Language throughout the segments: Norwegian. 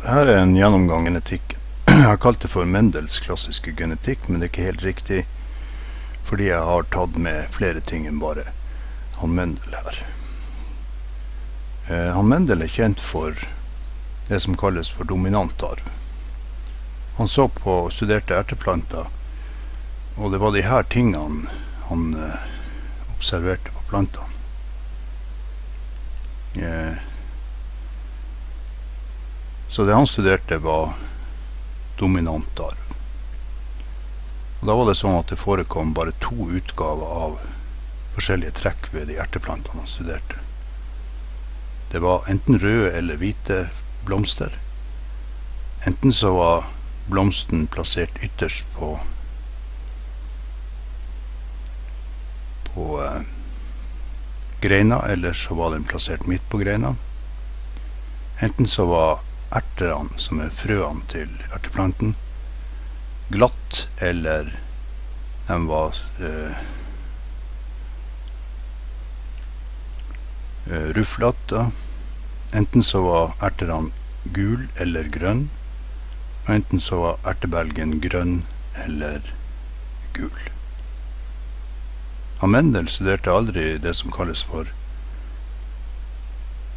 Her er en gjennomgang genetikk. Jeg har kalt det for Mendels klassiske genetikk, men det er ikke helt riktig, fordi jeg har tatt med flere ting enn bare han Mendel her. Eh, han Mendel er kjent for det som kalles for dominantarv. Han så på og studerte erteplanter, og det var de her tingene han eh, observerte på plantene. Eh, så det han studerte, var dominant arv. Og Da var det sånn at det forekom bare to utgaver av forskjellige trekk ved de erteplantene han studerte. Det var enten røde eller hvite blomster. Enten så var blomsten plassert ytterst på på eh, greina, eller så var den plassert midt på greina. Enten så var ertene, som er frøene til erteplanten, glatt, eller de var eh, eh, ruflete. Enten så var ertene gul eller grønn, og enten så var ertebelgen grønn eller gul. Han Mendel studerte aldri det som kalles for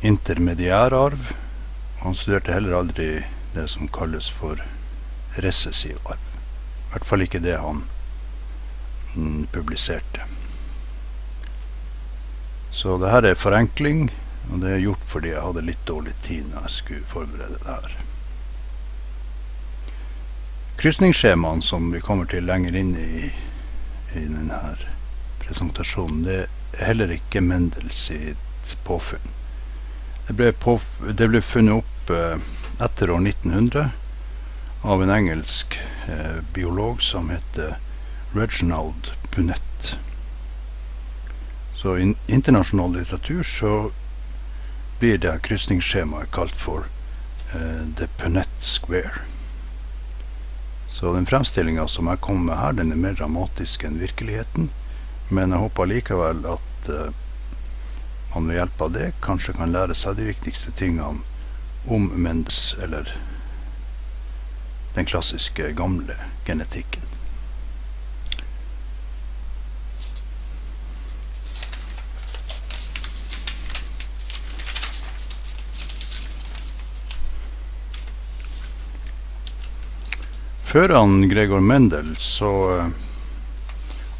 intermediærarv, han studerte heller aldri det som kalles for recessiv arv. I hvert fall ikke det han mm, publiserte. Så det her er forenkling, og det er gjort fordi jeg hadde litt dårlig tid når jeg skulle forberede det her. Krysningsskjemaene som vi kommer til lenger inn i, i denne presentasjonen, det er heller ikke Mendels påfunn. Det ble, på, det ble funnet opp eh, etter år 1900 av en engelsk eh, biolog som heter Reginald Punett. Så i internasjonal litteratur så blir det krysningsskjemaet kalt for eh, The Punett Square. Så den fremstillinga som jeg kommer med her, den er mer dramatisk enn virkeligheten. Men jeg håper likevel at eh, man ved hjelp av det kanskje kan lære seg de viktigste tingene om mens, eller den klassiske, gamle genetikken. Før han Gregor Mendel så uh,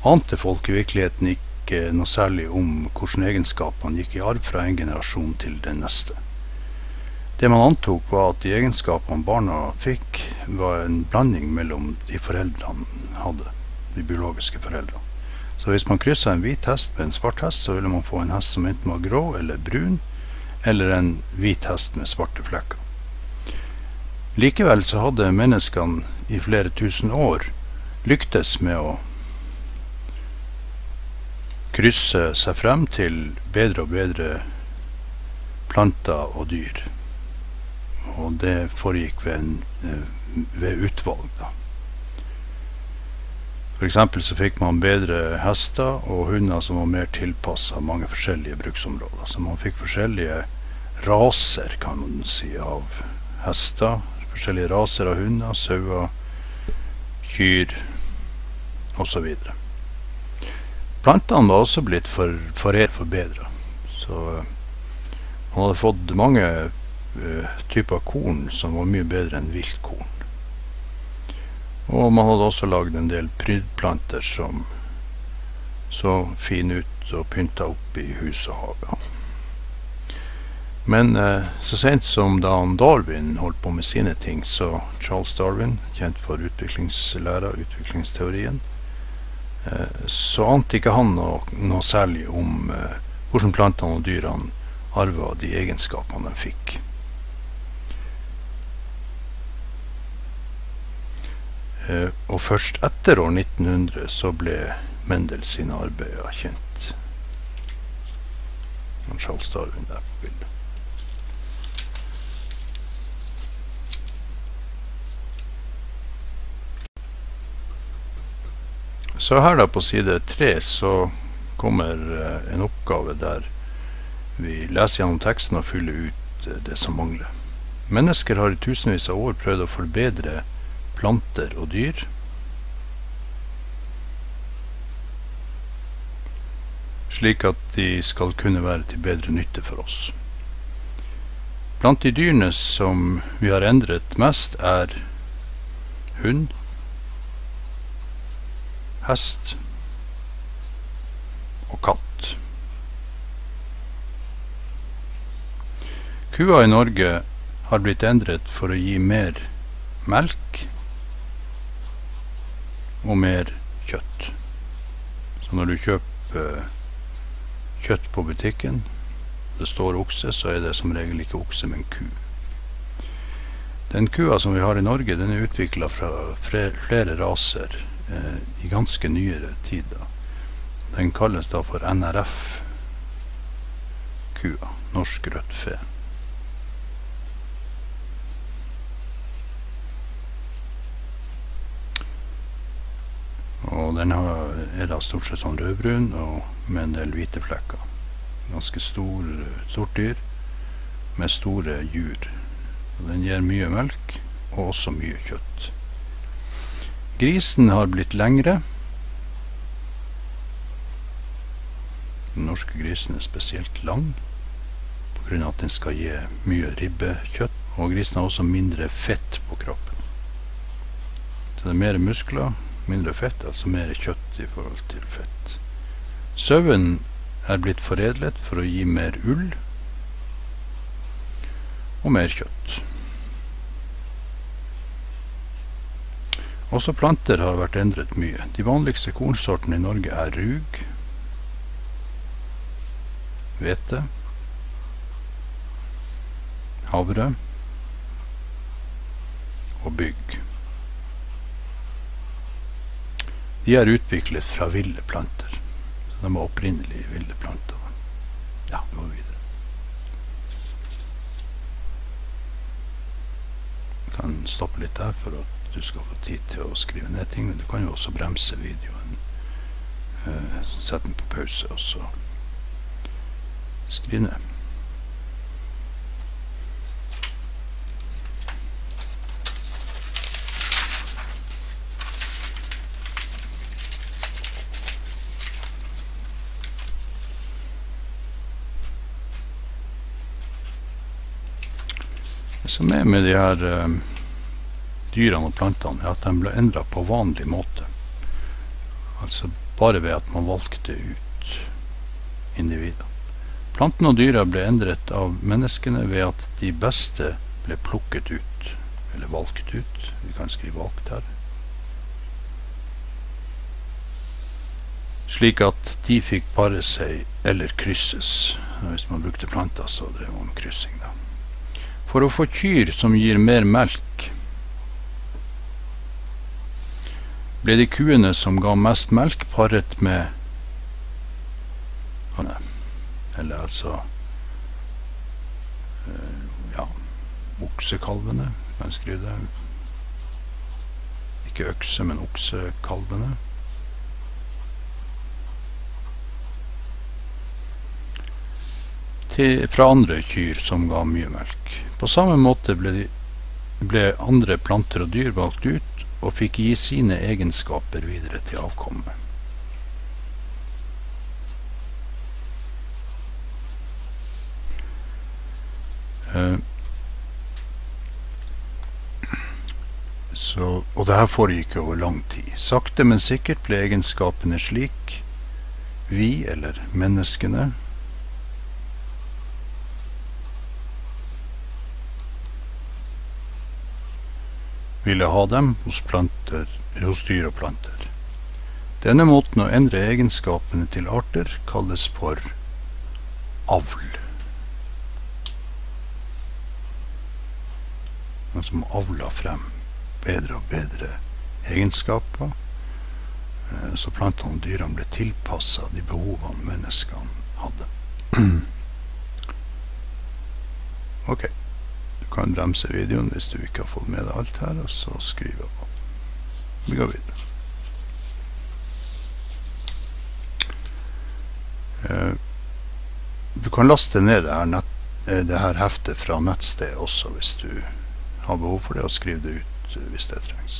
ante folk i virkeligheten ikke noe særlig om hvilke egenskaper han gikk i arv fra en generasjon til den neste. Det man antok, var at de egenskapene barna fikk, var en blanding mellom de foreldrene hadde, de biologiske foreldrene. Så hvis man kryssa en hvit hest med en svart hest, så ville man få en hest som enten var grå eller brun, eller en hvit hest med svarte flekker. Likevel så hadde menneskene i flere tusen år lyktes med å krysse seg frem til bedre og bedre planter og dyr. Og det foregikk ved, en, eh, ved utvalg. da. F.eks. så fikk man bedre hester og hunder som var mer tilpassa mange forskjellige bruksområder. Så man fikk forskjellige raser, kan man si, av hester. Forskjellige raser av hunder, sauer, kyr osv. Plantene var også blitt for, for forbedra. Så uh, man hadde fått mange typer korn som var mye bedre enn viltkorn. Og man hadde også lagd en del prydplanter som så fine ut og pynta opp i hus og hage. Men eh, så sent som da Darwin holdt på med sine ting, så Charles Darwin, kjent for utviklingslæra, utviklingsteorien, Eh, så ante ikke han noe, noe særlig om eh, hvordan plantene og dyrene arva de egenskapene de fikk. Og først etter år 1900 så ble Mendel sine arbeider kjent. Charles Darwin der på bildet. Så her da på side tre så kommer eh, en oppgave der vi leser gjennom teksten og fyller ut eh, det som mangler. Mennesker har i tusenvis av år prøvd å forbedre planter og dyr. Slik at de skal kunne være til bedre nytte for oss. Blant de dyrene som vi har endret mest, er hund, hest og katt. Kua i Norge har blitt endret for å gi mer melk og mer kjøtt. Så når du kjøper kjøtt på butikken, det står okse, så er det som regel ikke okse, men ku. Den kua som vi har i Norge, den er utvikla fra flere raser eh, i ganske nyere tider. Den kalles da for NRF-kua. Norsk rødt fe. Og den har, er da stort sett sånn rødbrun og med en del hvite flekker. Ganske stor, stort dyr med store jur. Og den gir mye melk og også mye kjøtt. Grisen har blitt lengre. Den norske grisen er spesielt lang pga. at den skal gi mye ribbekjøtt. Og grisen har også mindre fett på kroppen. Så det er mer muskler mindre fett, altså mer kjøtt i forhold til fett. Sauen er blitt foredlet for å gi mer ull og mer kjøtt. Også planter har vært endret mye. De vanligste kornsortene i Norge er rug, hvete, havre og bygg. De er utviklet fra ville planter. Så de er opprinnelig ville planter. Ja, vi går videre. Du kan stoppe litt der for at du skal få tid til å skrive ned ting. Men du kan jo også bremse videoen. Uh, Sette den på pause, og så skrive ned. Som er med de her uh, dyrene og plantene, er at de ble endra på vanlig måte. Altså bare ved at man valgte ut individer. Plantene og dyra ble endret av menneskene ved at de beste ble plukket ut, eller valgt ut. Vi kan skrive 'valgt' her. Slik at de fikk pare seg eller krysses. Hvis man brukte planter, så drev man kryssing. da. For å få kyr som gir mer melk, ble de kuene som ga mest melk, paret med Eller altså Ja, oksekalvene, kan skrive det. Ikke økse, men oksekalvene. Fra andre kyr som ga mye melk. På samme måte ble, ble andre planter og dyr valgt ut og fikk gi sine egenskaper videre til avkommet. Uh, så, og det her foregikk over lang tid. Sakte, men sikkert ble egenskapene slik vi, eller menneskene, ville ha dem hos, planter, hos dyr og planter. Denne måten å endre egenskapene til arter kalles for avl. Man som avla frem bedre og bedre egenskaper, eh, så plantene og dyrene ble tilpassa de behovene menneskene hadde. ok kan bremse videoen hvis du ikke har fått med deg alt her, og så skrive på. Vi går videre. Uh, du kan laste ned det her nett, eh, det her heftet fra nettstedet også, hvis du har behov for det, og skriv det ut eh, hvis det trengs.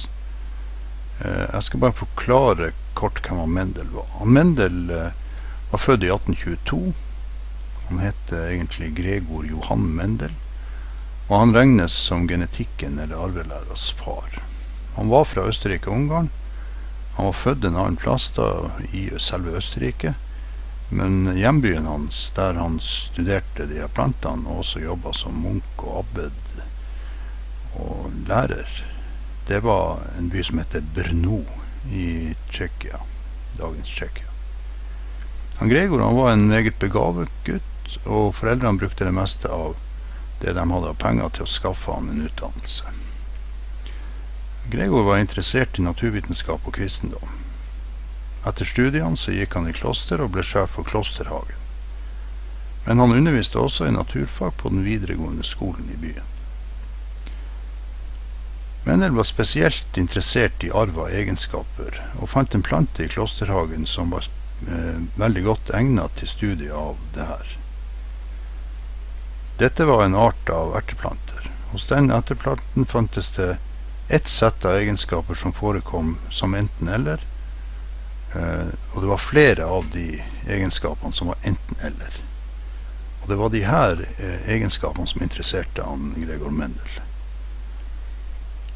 Eh, jeg skal bare forklare kort hvem han Mendel var. Han Mendel var født i 1822. Han heter egentlig Gregor Johan Mendel. Og han regnes som genetikken eller arvelæras far. Han var fra Østerrike og Ungarn. Han var født en annen plass, da, i selve Østerrike. Men hjembyen hans, der han studerte de her plantene og også jobba som munk og abbed og lærer, det var en by som heter Brno i Tsjekkia. Dagens Tsjekkia. Han Gregor han var en meget begavet gutt, og foreldrene brukte det meste av det de hadde av penger til å skaffe han en utdannelse. Gregor var interessert i naturvitenskap og kristendom. Etter studiene så gikk han i kloster og ble sjef for klosterhagen. Men han underviste også i naturfag på den videregående skolen i byen. Mennel var spesielt interessert i arva egenskaper, og fant en plante i klosterhagen som var eh, veldig godt egnet til studiet av det her. Dette var en art av erteplanter. Hos den erteplanten fantes det ett sett av egenskaper som forekom som enten-eller, eh, og det var flere av de egenskapene som var enten-eller. Og det var de her eh, egenskapene som interesserte han Gregor Mendel.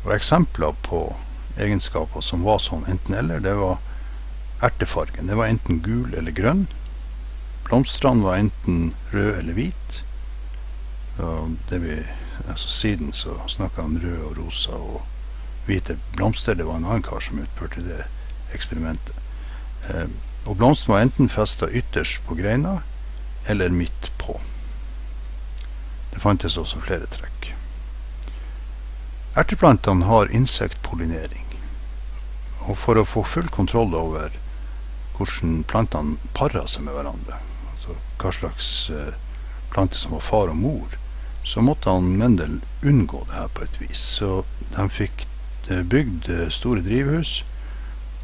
Og eksempler på egenskaper som var sånn enten-eller, det var ertefargen. Det var enten gul eller grønn. Blomstene var enten rød eller hvit. Vi, altså Siden så snakka han rød og rosa og hvite blomster. Det var en annen kar som utførte det eksperimentet. Eh, og blomsten var enten festa ytterst på greina eller midt på. Det fantes også flere trekk. Erteplantene har insektpollinering. Og for å få full kontroll over hvordan plantene parer seg med hverandre. Altså hva slags eh, plante som var far og mor. Så måtte han Mendel unngå det her på et vis. Så de fikk eh, bygd eh, store drivhus,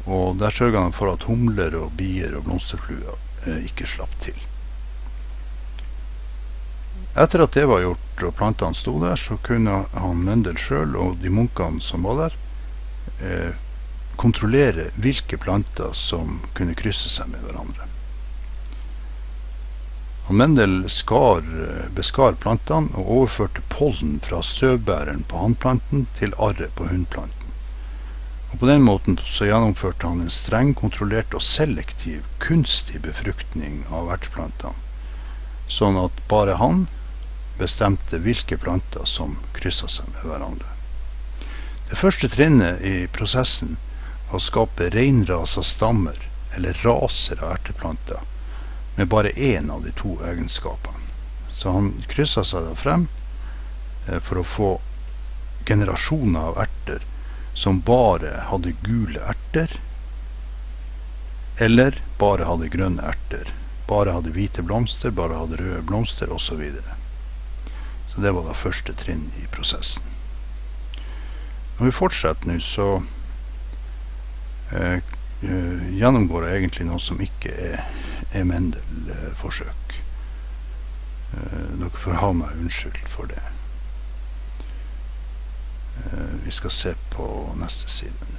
og der sørga han for at humler og bier og blomsterfluer eh, ikke slapp til. Etter at det var gjort og plantene sto der, så kunne han Mendel sjøl og de munkene som var der, kontrollere hvilke planter som kunne krysse seg med hverandre. Og Mendel skar, beskar plantene og overførte pollen fra støvbæreren på hannplanten til arret på hunnplanten. Og På den måten så gjennomførte han en streng kontrollert og selektiv kunstig befruktning av erteplantene, sånn at bare han bestemte hvilke planter som kryssa seg med hverandre. Det første trinnet i prosessen var å skape reinrasa stammer, eller raser av erteplanter, med bare én av de to egenskapene. Så han kryssa seg da frem eh, for å få generasjoner av erter som bare hadde gule erter, eller bare hadde grønne erter. Bare hadde hvite blomster, bare hadde røde blomster osv. Så, videre. så det var da første trinn i prosessen. Når vi fortsetter nå, så eh, eh, gjennomgår jeg egentlig noe som ikke er, er Mendel-forsøk. Eh, dere får ha meg unnskyldt for det. Eh, vi skal se på neste side.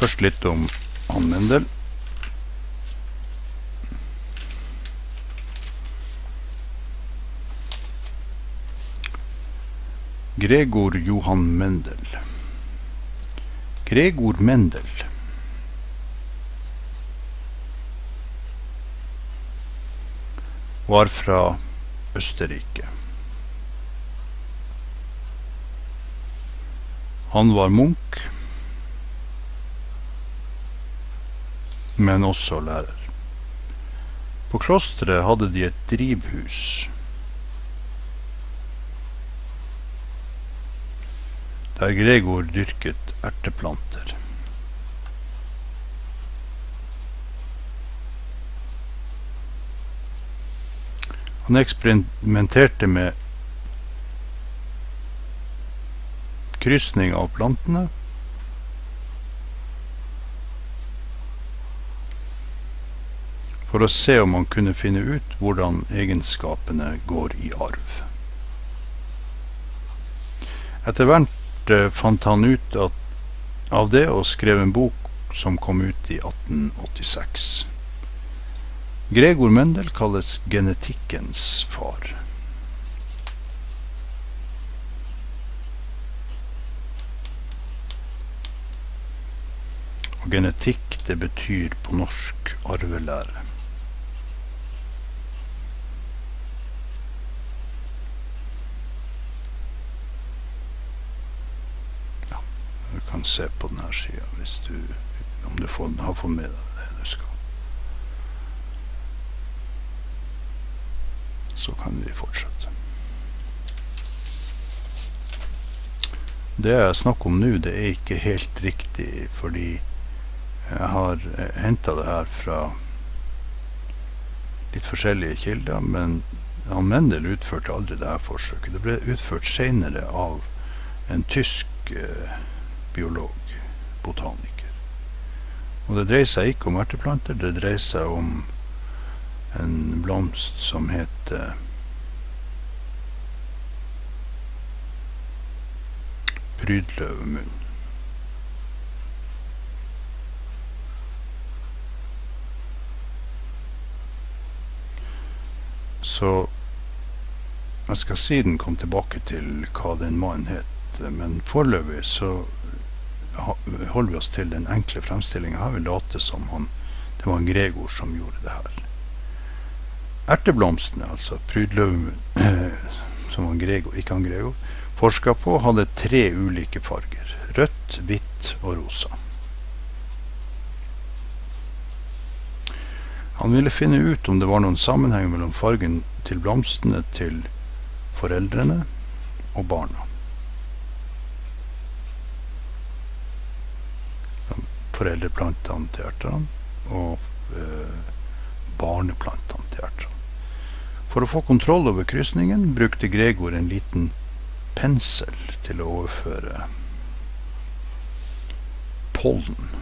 Først litt om Ann Mendel. Gregor Johan Mendel. Gregor Mendel var fra Østerrike. Han var munk, men også lærer. På klosteret hadde de et drivhus der Gregor dyrket erteplanter. Han eksperimenterte med krysning av plantene. For å se om han kunne finne ut hvordan egenskapene går i arv. Etter hvert fant han ut at, av det og skrev en bok som kom ut i 1886. Gregor Mendel kalles genetikkens far. Og genetikk, det betyr på norsk arvelære. Kan se på denne sida om du får, har fått med deg det du skal. Så kan vi fortsette. Det jeg snakker om nå, det er ikke helt riktig, fordi jeg har henta det her fra litt forskjellige kilder, men han Mendel utførte aldri det her forsøket. Det ble utført senere av en tysk eh, biolog, botaniker. Og det dreier seg ikke om erteplanter, det dreier seg om en blomst som heter prydløvemunn. Så jeg skal siden komme tilbake til hva den mannen het. Men foreløpig så holder vi oss til den enkle fremstillinga. Her vil late som han, det var en Gregor som gjorde det her. Erteblomstene, altså prydløven som han Gregor, ikke han Gregor, forska på, hadde tre ulike farger. Rødt, hvitt og rosa. Han ville finne ut om det var noen sammenheng mellom fargen til blomstene til foreldrene og barna. Foreldreplantene til ertene og eh, barneplantene til ertene. For å få kontroll over krysningen brukte Gregor en liten pensel til å overføre pollen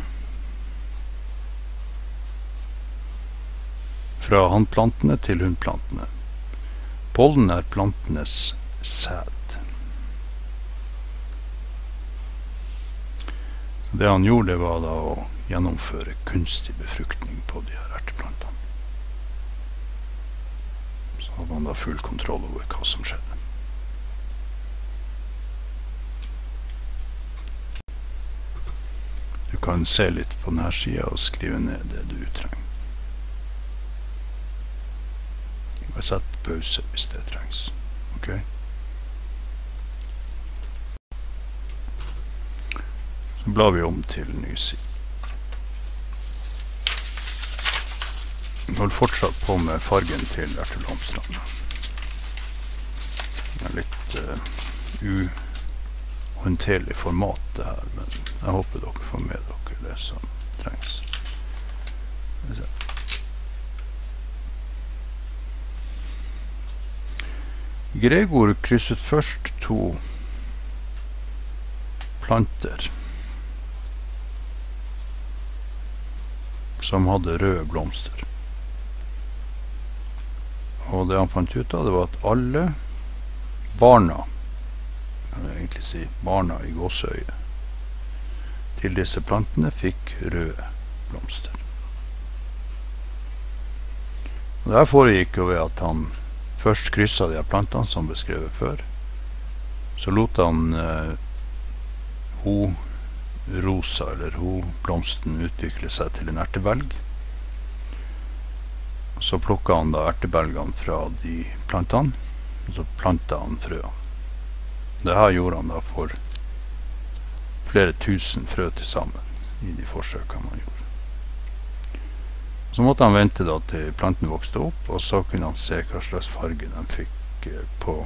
fra hannplantene til hunnplantene. Pollen er plantenes sæd. Det han gjorde, var da å gjennomføre kunstig befruktning på de her erteplantene. Så hadde han da full kontroll over hva som skjedde. Du kan se litt på denne sida og skrive ned det du trenger. Jeg setter pause hvis det trengs. Ok? Blar vi om til ny side. Holder fortsatt på med fargen til erteblomstene. Det er litt uh, uhåndterlig format, det her, men jeg håper dere får med dere det som trengs. Gregor krysset først to planter som hadde røde blomster. Og det han fant ut av, det var at alle barna, jeg egentlig si barna i gåseøyet, til disse plantene fikk røde blomster. Og det her foregikk jo ved at han først kryssa de her plantene som beskrevet før. Så lot han eh, ho rosa, eller ho-blomsten, utvikler seg til en ertebelg. Så plukker han da ertebelgene fra de plantene, og så planter han frøene. Det her gjorde han da for flere tusen frø til sammen i de forsøkene han gjorde. Så måtte han vente da til planten vokste opp, og så kunne han se hva slags farge de fikk eh, på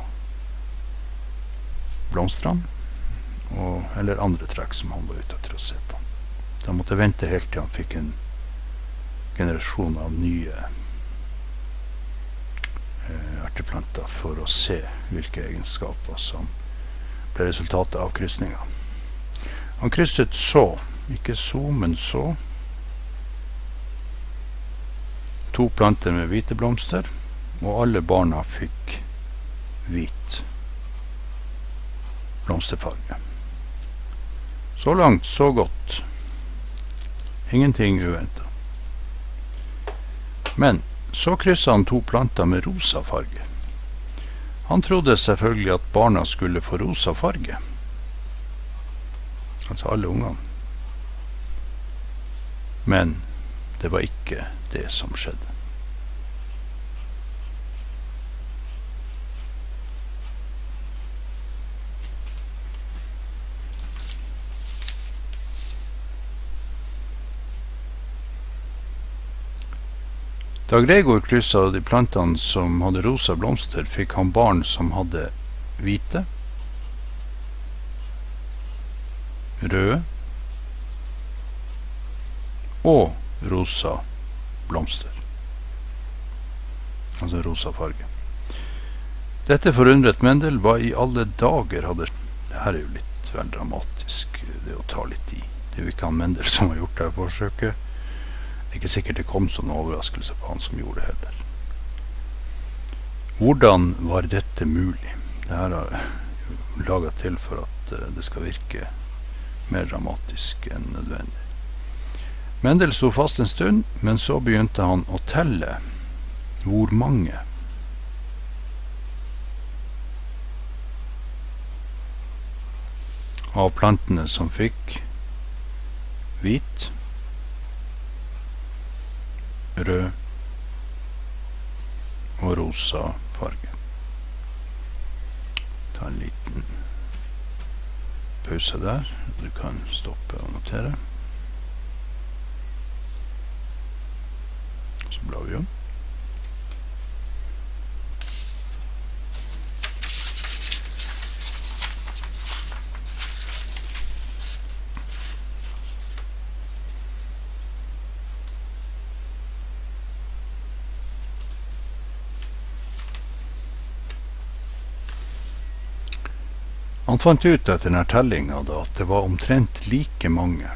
blomstene. Og, eller andre trekk som han var ute etter å se på. Så han måtte vente helt til han fikk en generasjon av nye eh, erteplanter for å se hvilke egenskaper som ble resultatet av krysninga. Han krysset så, ikke så, men så to planter med hvite blomster, og alle barna fikk hvit blomsterfarge. Så langt, så godt. Ingenting uventa. Men så kryssa han to planter med rosa farge. Han trodde selvfølgelig at barna skulle få rosa farge. Altså alle ungene. Men det var ikke det som skjedde. Da Gregor kryssa de plantene som hadde rosa blomster, fikk han barn som hadde hvite, røde og rosa blomster. Altså rosa farge. Dette forundret Mendel. Hva i alle dager hadde Det her er jo litt vel dramatisk, det å ta litt i. Det er jo ikke han Mendel som har gjort det forsøket. Er ikke sikkert det kom som en overraskelse på han som gjorde det heller. Hvordan var dette mulig? Det her er laga til for at det skal virke mer dramatisk enn nødvendig. Mendel sto fast en stund, men så begynte han å telle hvor mange. av plantene som fikk hvit rød og rosa farge. Ta en liten pause der. Du kan stoppe og notere. Så blar vi om. Han fant ut etter denne tellinga at det var omtrent like mange.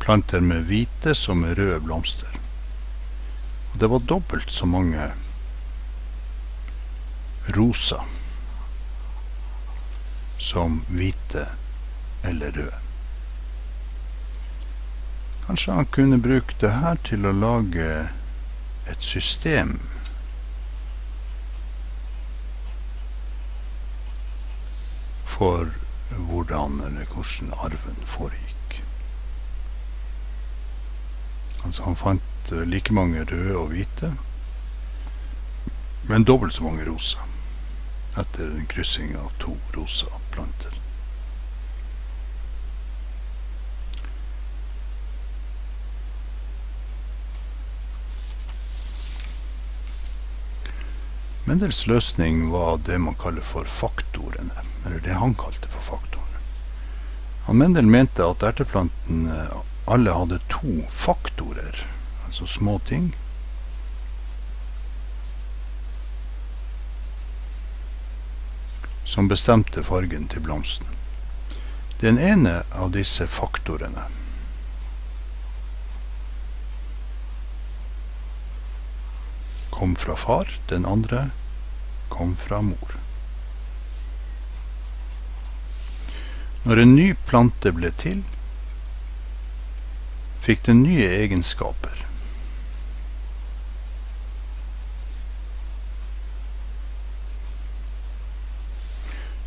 Planter med hvite som med røde blomster. Og det var dobbelt så mange rosa som hvite eller røde. Kanskje han kunne bruke det her til å lage et system for hvordan eller hvordan arven foregikk. Altså han fant like mange røde og hvite, men dobbelt så mange rosa etter en kryssing av to rosa planter. Mendels løsning var det man kaller for faktorene, eller det han kalte for faktorene. Han Mendel mente at erteplantene alle hadde to faktorer, altså små ting. Som bestemte fargen til blomsten. Den ene av disse faktorene kom fra far, den andre kom fra mor. Når en ny plante ble til, fikk den nye egenskaper.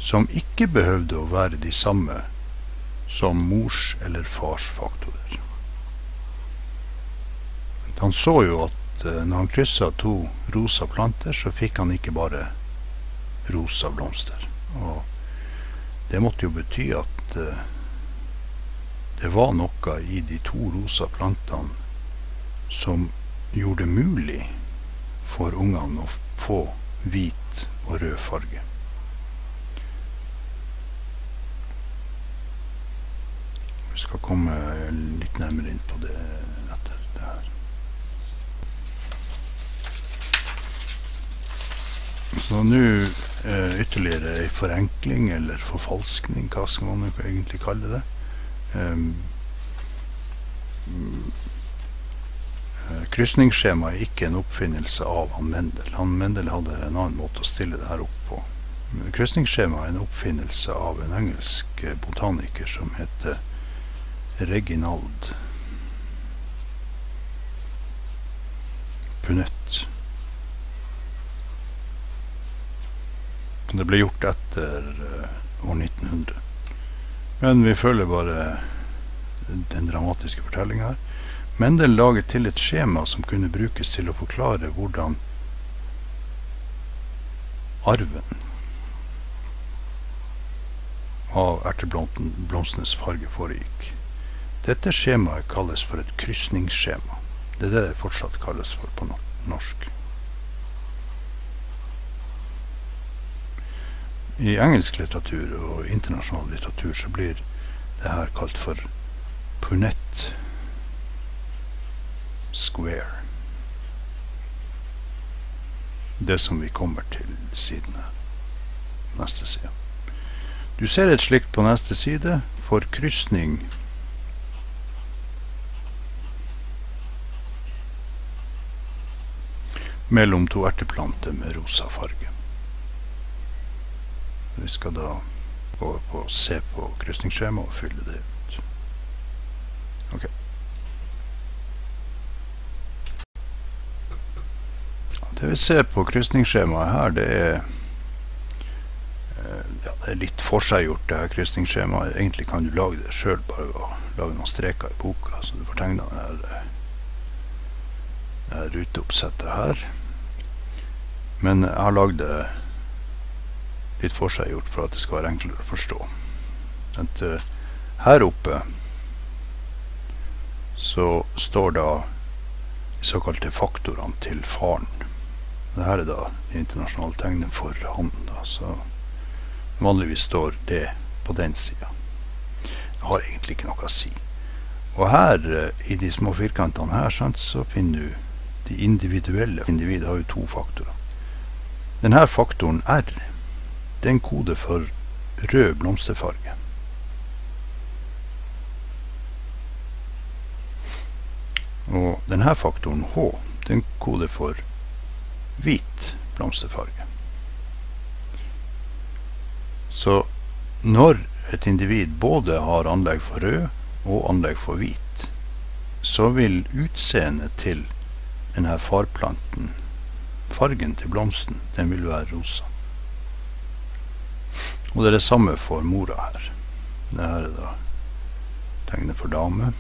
Som ikke behøvde å være de samme som mors eller fars faktorer. Han så jo at når han kryssa to rosa planter, så fikk han ikke bare rosa blomster. Og det måtte jo bety at uh, det var noe i de to rosa plantene som gjorde det mulig for ungene å få hvit og rød farge. Vi skal komme litt nærmere inn på det etter det her. Så nå eh, ytterligere ei forenkling eller forfalskning, hva skal man egentlig kalle det? Um, Krysningsskjema er ikke en oppfinnelse av han Mendel. Han Mendel hadde en annen måte å stille det her opp på. Krysningsskjema er en oppfinnelse av en engelsk botaniker som heter Reginald Punett. Det ble gjort etter år 1900. Men vi følger bare den dramatiske fortellinga her. Mendel laget til et skjema som kunne brukes til å forklare hvordan arven av erteblomstenes farge foregikk. Dette skjemaet kalles for et krysningsskjema. Det er det det fortsatt kalles for på norsk. I engelsk litteratur og internasjonal litteratur så blir det her kalt for punett square. Det som vi kommer til siden her. Neste side. Du ser et slikt på neste side. Forkrysning mellom to erteplanter med rosa farge. Vi skal da gå på å se på krysningsskjemaet og fylle det ut. Ok. Det vi ser på krysningsskjemaet her, det er, ja, det er litt forseggjort, det her krysningsskjemaet. Egentlig kan du lage det sjøl, bare ved å lage noen streker i boka, så du får tegna det her, det her ruteoppsettet her. Men jeg har lagd det litt forseggjort for at det skal være enklere å forstå. At, uh, her oppe så står da de såkalte faktorene til faren. Dette er da det internasjonale tegnet for han. Da, så vanligvis står det på den sida. Det har egentlig ikke noe å si. Og her, i de små firkantene her, sant, så finner du de individuelle. Individet har jo to faktorer. Denne faktoren R, den kode for rød blomsterfarge. Og denne faktoren H, den koder for hvit blomsterfarge. Så når et individ både har anlegg for rød og anlegg for hvit, så vil utseendet til denne farplanten, fargen til blomsten, den vil være rosa. Og det er det samme for mora her. Det her er da tegnet for dame.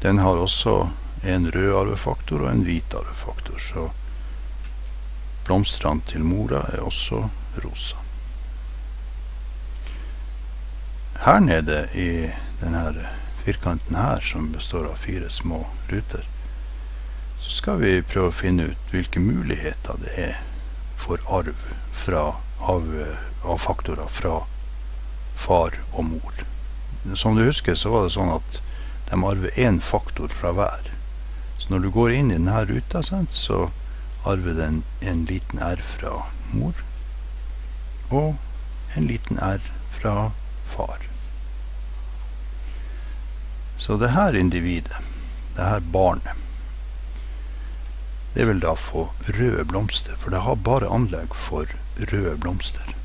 Den har også en rød arvefaktor og en hvit arvefaktor. Så blomstene til mora er også rosa. Her nede i denne firkanten her, som består av fire små ruter, så skal vi prøve å finne ut hvilke muligheter det er for arv fra, av, av faktorer fra far og mor. Som du husker, så var det sånn at de arver én faktor fra hver. Så når du går inn i denne ruta, så arver den en liten R fra mor og en liten R fra far. Så det her individet, det her barnet, det vil da få røde blomster, for det har bare anlegg for røde blomster.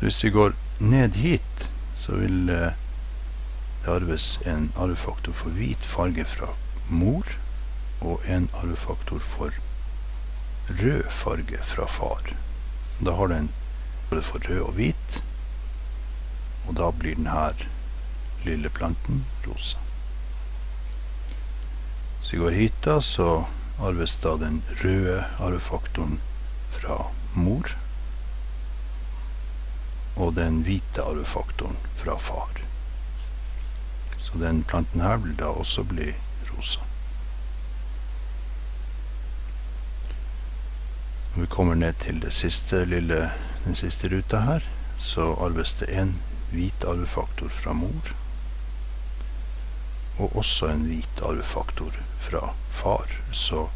Så hvis vi går ned hit, så vil det arves en arvefaktor for hvit farge fra mor og en arvefaktor for rød farge fra far. Da har den både for rød og hvit, og da blir denne lille planten rosa. Hvis vi går hit, da, så arves da den røde arvefaktoren fra mor. Og den hvite arvefaktoren fra far. Så den planten her vil da også bli rosa. Når vi kommer ned til siste lille, den siste ruta her, så arves det en hvit arvefaktor fra mor og også en hvit arvefaktor fra far. Så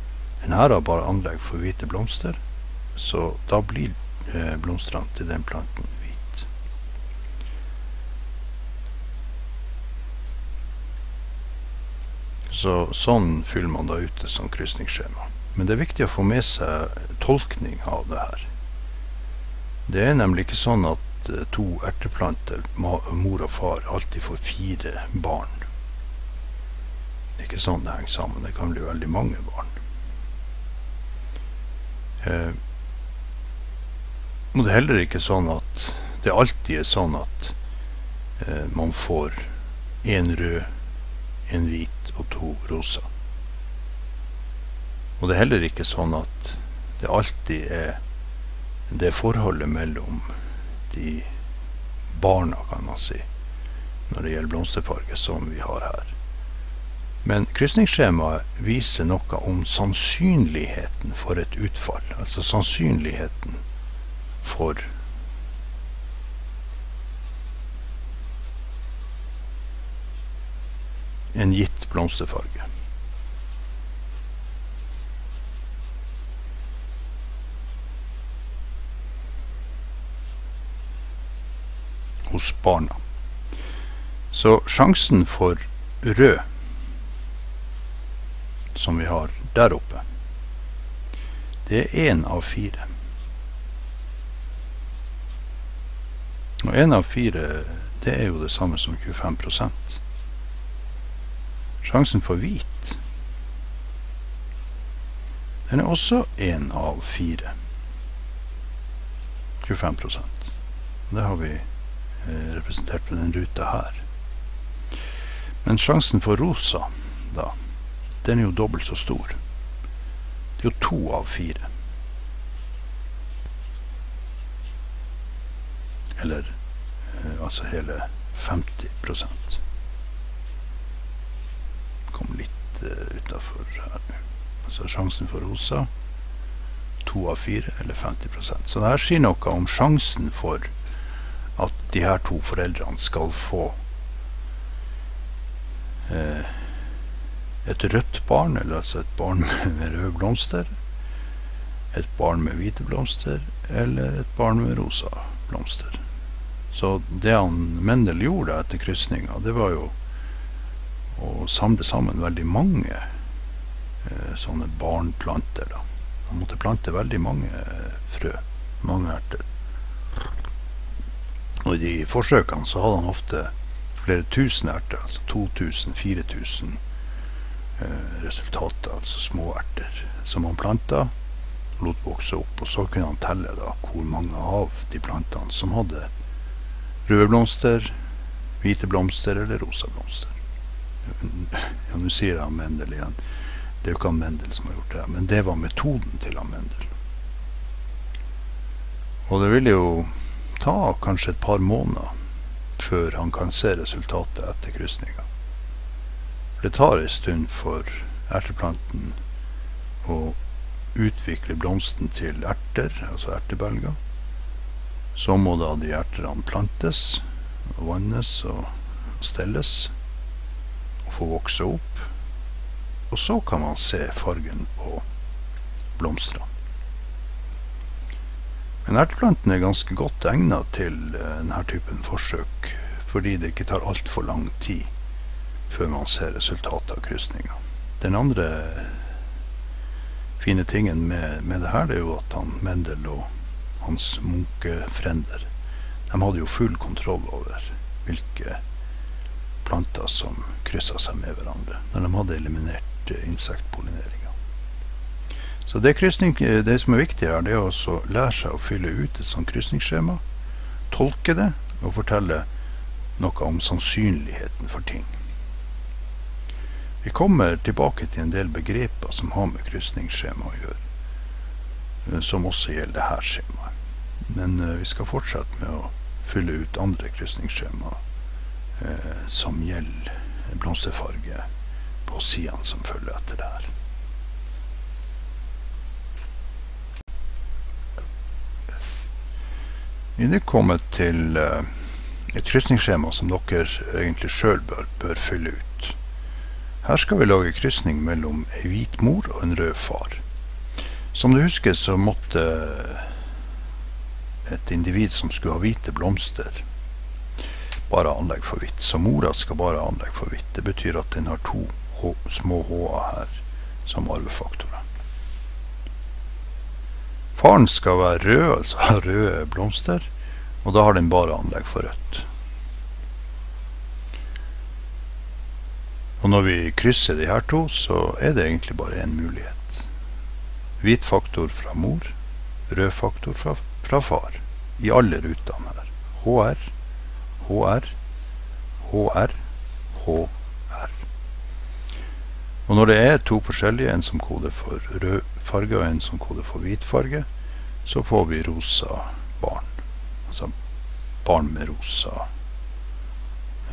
Den her har bare anlegg for hvite blomster, så da blir eh, blomstene til den planten hvit. Så sånn fyller man da ut et sånn krysningsskjema. Men det er viktig å få med seg tolkning av det her. Det er nemlig ikke sånn at eh, to erteplanter, mor og far, alltid får fire barn. Det er ikke sånn det henger sammen. Det kan bli veldig mange barn. Eh, og det er heller ikke sånn at det alltid er sånn at eh, man får én rød, en hvit og to rosa. Og det er heller ikke sånn at det alltid er det forholdet mellom de barna, kan man si, når det gjelder blomsterfarge, som vi har her. Men krysningsskjemaet viser noe om sannsynligheten for et utfall. Altså sannsynligheten for en gitt blomsterfarge. Hos barna. Så sjansen for rød som vi har der oppe, det er én av fire. Og én av fire, det er jo det samme som 25 Sjansen for hvit, den er også én av fire. 25% Det har vi eh, representert på den ruta her. Men sjansen for rosa, da, den er jo dobbelt så stor. Det er jo to av fire. Eller eh, altså hele 50 Kom litt uh, utafor her nå. Altså sjansen for rosa to av fire, eller 50% Så det her sier noe om sjansen for at de her to foreldrene skal få eh, et rødt barn, eller altså et barn med røde blomster, et barn med hvite blomster, eller et barn med rosa blomster. Så det han Mendel gjorde etter krysninga, det var jo å samle sammen veldig mange eh, sånne barnplanter. da. Han måtte plante veldig mange eh, frø, mange erter. Og i de forsøkene så hadde han ofte flere tusen erter, altså 2000-4000 Eh, resultater, altså småerter, som han planta. Lot vokse opp. Og så kunne han telle da hvor mange av de plantene som hadde røde blomster, hvite blomster eller rosa blomster. Ja, nå sier jeg Mendel igjen. Det er jo ikke Mendel som har gjort det, men det var metoden til Mendel. Og det vil jo ta kanskje et par måneder før han kan se resultatet etter krysninga. Det tar en stund for erteplanten å utvikle blomsten til erter, altså ertebelger. Så må da de ertene plantes, vannes og stelles få vokse opp. Og så kan man se fargen på blomstene. Men erteplanten er ganske godt egnet til eh, denne typen forsøk, fordi det ikke tar altfor lang tid før man ser resultatet av krysninga. Den andre fine tingen med, med, det her, det er jo at han Mendel og hans munkefrender de hadde jo full kontroll over hvilke planter som kryssa seg med hverandre, når de hadde eliminert insektpollineringa. Så det, det, som er viktig her, det er å lære seg å fylle ut et sånt krysningsskjema, tolke det og fortelle noe om sannsynligheten for ting. Vi kommer tilbake til en del begreper som har med krysningsskjema å gjøre. Eh, som også gjelder dette skjemaet. Men vi skal fortsette med å fylle ut andre krysningsskjemaer uh, som gjelder blomsterfarge på sidene som følger etter det her. Vi er kommet til eh, et krysningsskjema som dere egentlig sjøl bør, bør fylle ut. Her skal vi lage krysning mellom ei hvit mor og en rød far. Som du husker, så måtte et individ som skulle ha hvite blomster, bare anlegg for hvitt. Så mora skal bare ha anlegg for hvitt. Det betyr at den har to H små H-er her som arvefaktorer. Faren skal være rød, altså ha røde blomster, og da har den bare anlegg for rødt. Og når vi krysser de her to, så er det egentlig bare én mulighet. Hvit faktor fra mor, rød faktor fra, fra far. I alle rutene her. HR, HR, HR, HR. Og når det er to forskjellige, en som koder for rød farge og en som koder for hvit farge, så får vi rosa barn. Altså barn med rosa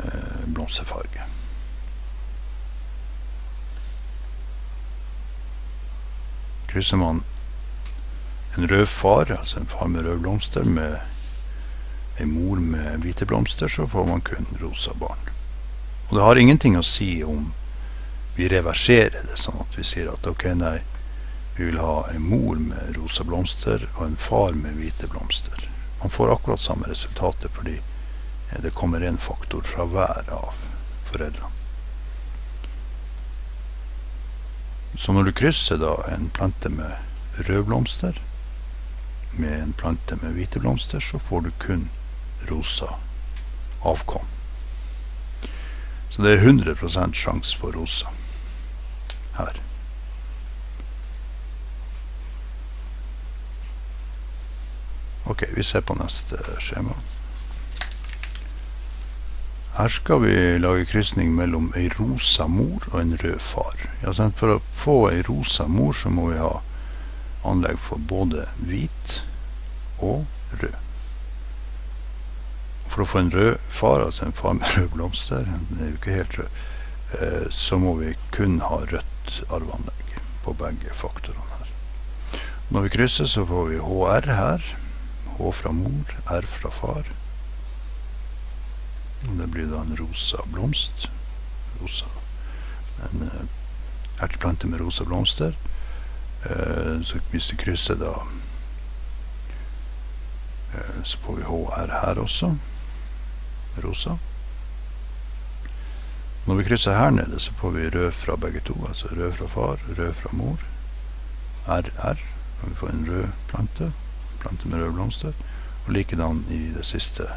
eh, blomsterfarge. Krysser man en rød far, altså en far med røde blomster, med ei mor med hvite blomster, så får man kun rosa barn. Og det har ingenting å si om vi reverserer det, sånn at vi sier at ok, nei, vi vil ha en mor med rosa blomster og en far med hvite blomster. Man får akkurat samme resultatet fordi det kommer en faktor fra hver av foreldrene. Så når du krysser da en plante med røde blomster med en plante med hvite blomster, så får du kun rosa avkom. Så det er 100 sjanse for rosa her. Ok, vi ser på neste skjema. Her skal vi lage krysning mellom ei rosa mor og en rød far. Ja, for å få ei rosa mor, så må vi ha anlegg for både hvit og rød. For å få en rød far, altså en far med røde blomster, den er jo ikke helt rød, eh, så må vi kun ha rødt arveanlegg på begge faktorene her. Når vi krysser, så får vi HR her. H fra mor, R fra far. Det blir da en rosa blomst. Rosa. En eh, erteplante med rosa blomster. Eh, så hvis du krysser da uh, Så får vi HR her også. Rosa. Når vi krysser her nede, så får vi rød fra begge to. Altså rød fra far, rød fra mor. RR. Og vi får en rød plante. Plante med røde blomster. Og likedan i det siste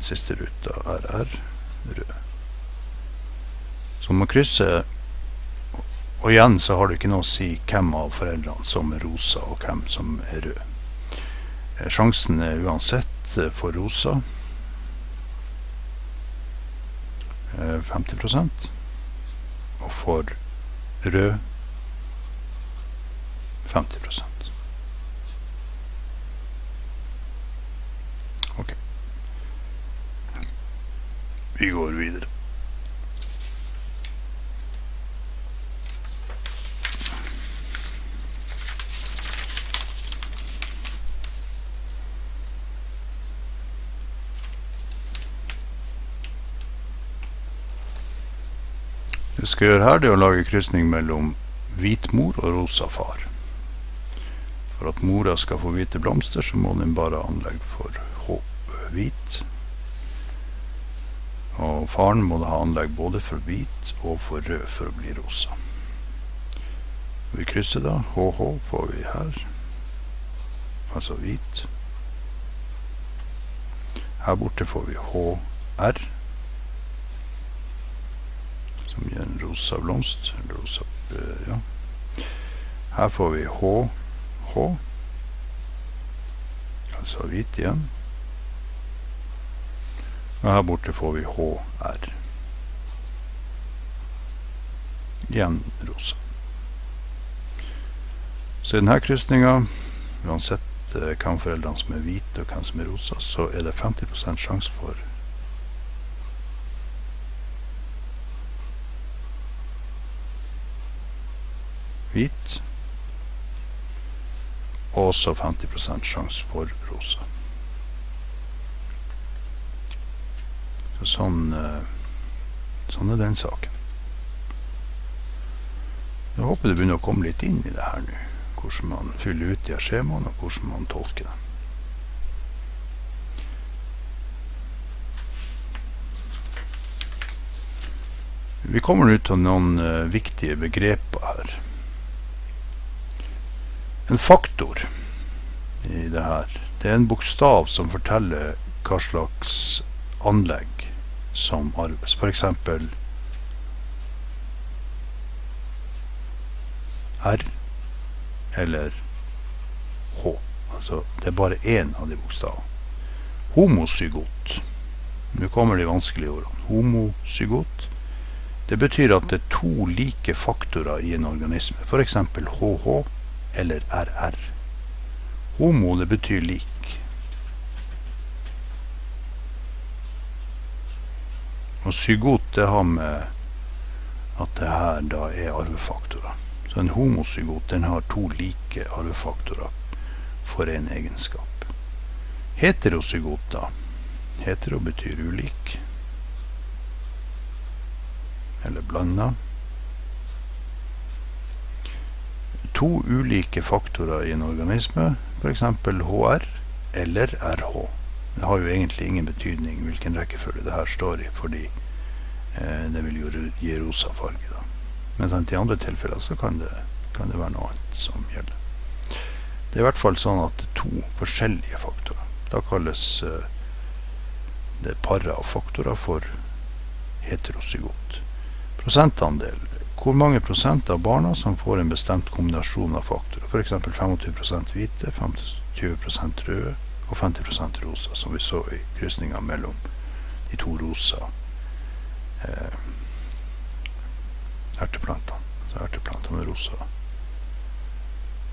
siste ruta RR. Rød. Så man krysser Og igjen så har det ikke noe å si hvem av foreldrene som er rosa, og hvem som er rød. Eh, sjansen er uansett eh, for rosa 50 eh, og for rød 50% Vi går videre. Skal gjøre her, det er å lage krysning mellom hvit mor og rosa far. For at mora skal få hvite blomster, så må den bare ha anlegg for hvit. Og faren må da ha anlegg både for hvit og for rød for å bli rosa. Vi krysser da. HH får vi her. Altså hvit. Her borte får vi HR. Som gir en rosa blomst. Rosa, eh, ja. Her får vi HH. Altså hvit igjen. Og her borte får vi HR. Igjen rosa. Så i denne krysninga, uansett eh, hvem foreldrene som er hvite og hvem som er rosa, så er det 50% sjanse for hvit. Og så 50 sjanse for rosa. Så sånn, eh, sånn er den saken. Jeg håper du begynner å komme litt inn i det her nå. hvordan man fyller ut de her skjemaene, og hvordan man tolker dem. Vi kommer nå til noen uh, viktige begreper her. En faktor i det her, det er en bokstav som forteller hva slags anlegg som arves. F.eks. R eller H. Altså det er bare én av de bokstavene. Homozygot. Nå kommer de vanskelige ordene. Homozygot det betyr at det er to like faktorer i en organisme, f.eks. HH eller RR. Homo det betyr lik. Og zygot det har med at det her da er arvefaktorer. Så en homozygot den har to like arvefaktorer for en egenskap. Heterozygot da. Hetero betyr ulik eller blanda. To ulike faktorer i en organisme, f.eks. HR eller RH. Det har jo egentlig ingen betydning hvilken rekkefølge det her står i, fordi eh, det vil jo gi rosa farge. da. Men sant, i andre tilfeller så kan det, kan det være noe annet som gjelder. Det er i hvert fall sånn at det er to forskjellige faktorer. Da kalles eh, det paret av faktorer for heterozygot prosentandel. Hvor mange prosent av barna som får en bestemt kombinasjon av faktorer. F.eks. 25% hvite, 25% røde og 50% rosa, som vi så i krysninga mellom de to rosa eh, erteplantene. Altså erteplanter med rosa,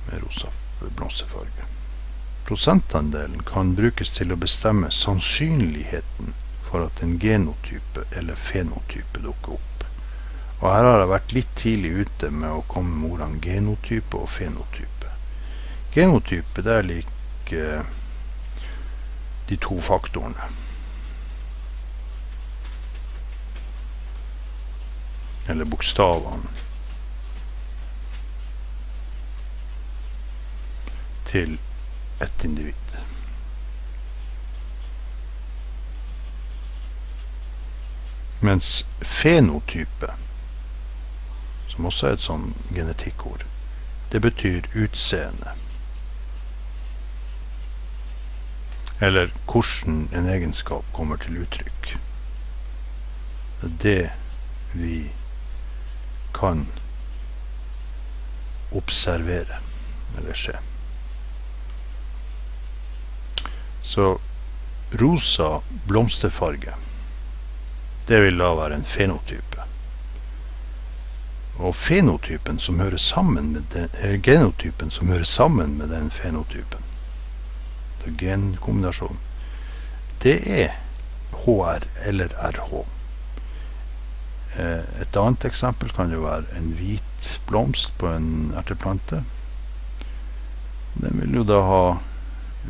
med rosa blomsterfarge. Prosentandelen kan brukes til å bestemme sannsynligheten for at en genotype eller fenotype dukker opp. Og her har jeg vært litt tidlig ute med å komme med ordene genotype og fenotype. Genotype det er lik eh, de to faktorene. Eller bokstavene. Til et individ. Mens fenotype som også er et sånn genetikkord. Det betyr utseende. Eller hvordan en egenskap kommer til uttrykk. Det er det vi kan observere eller se. Så rosa blomsterfarge, det vil da være en fenotype. Og fenotypen som hører sammen med den, genotypen som hører sammen med den fenotypen. Så genkombinasjonen. Det er HR eller RH. Eh, et annet eksempel kan jo være en hvit blomst på en erteplante. Den vil jo da ha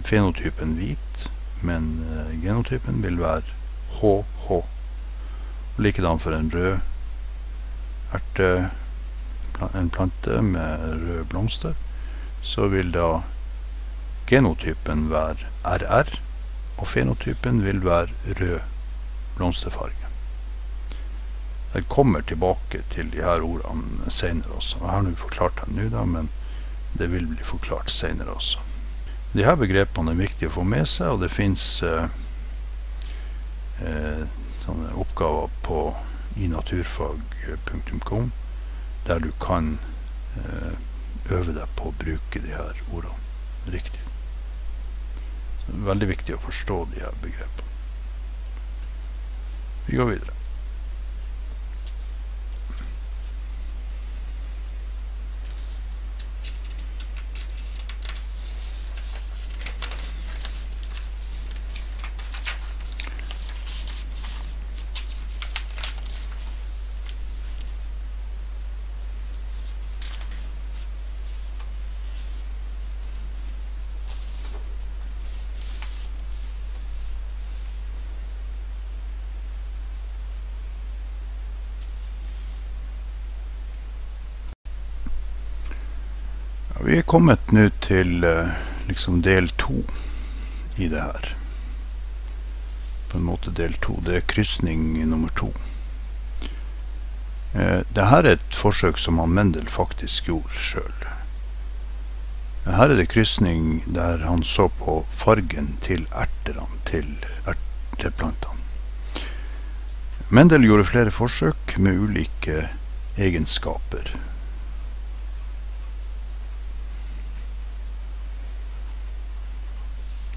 fenotypen hvit, men eh, genotypen vil være HH. Likedan for en rød erte, en plante med røde blomster, så vil da genotypen være RR, og fenotypen vil være rød blomsterfarge. Jeg kommer tilbake til de her ordene senere også. Jeg har nå forklart dem nå, da, men det vil bli forklart senere også. De her begrepene er viktige å få med seg, og det fins eh, eh, oppgaver på i naturfag.com, der du kan eh, øve deg på å bruke de her ordene riktig. Så det er veldig viktig å forstå de her begrepene. Vi går videre. Vi kommet nå til eh, liksom del to i det her. På en måte del to. Det er krysning nummer to. Dette det her er et forsøk som han Mendel faktisk gjorde sjøl. Her er det krysning der han så på fargen til erterne, til erteplantene. Mendel gjorde flere forsøk med ulike egenskaper.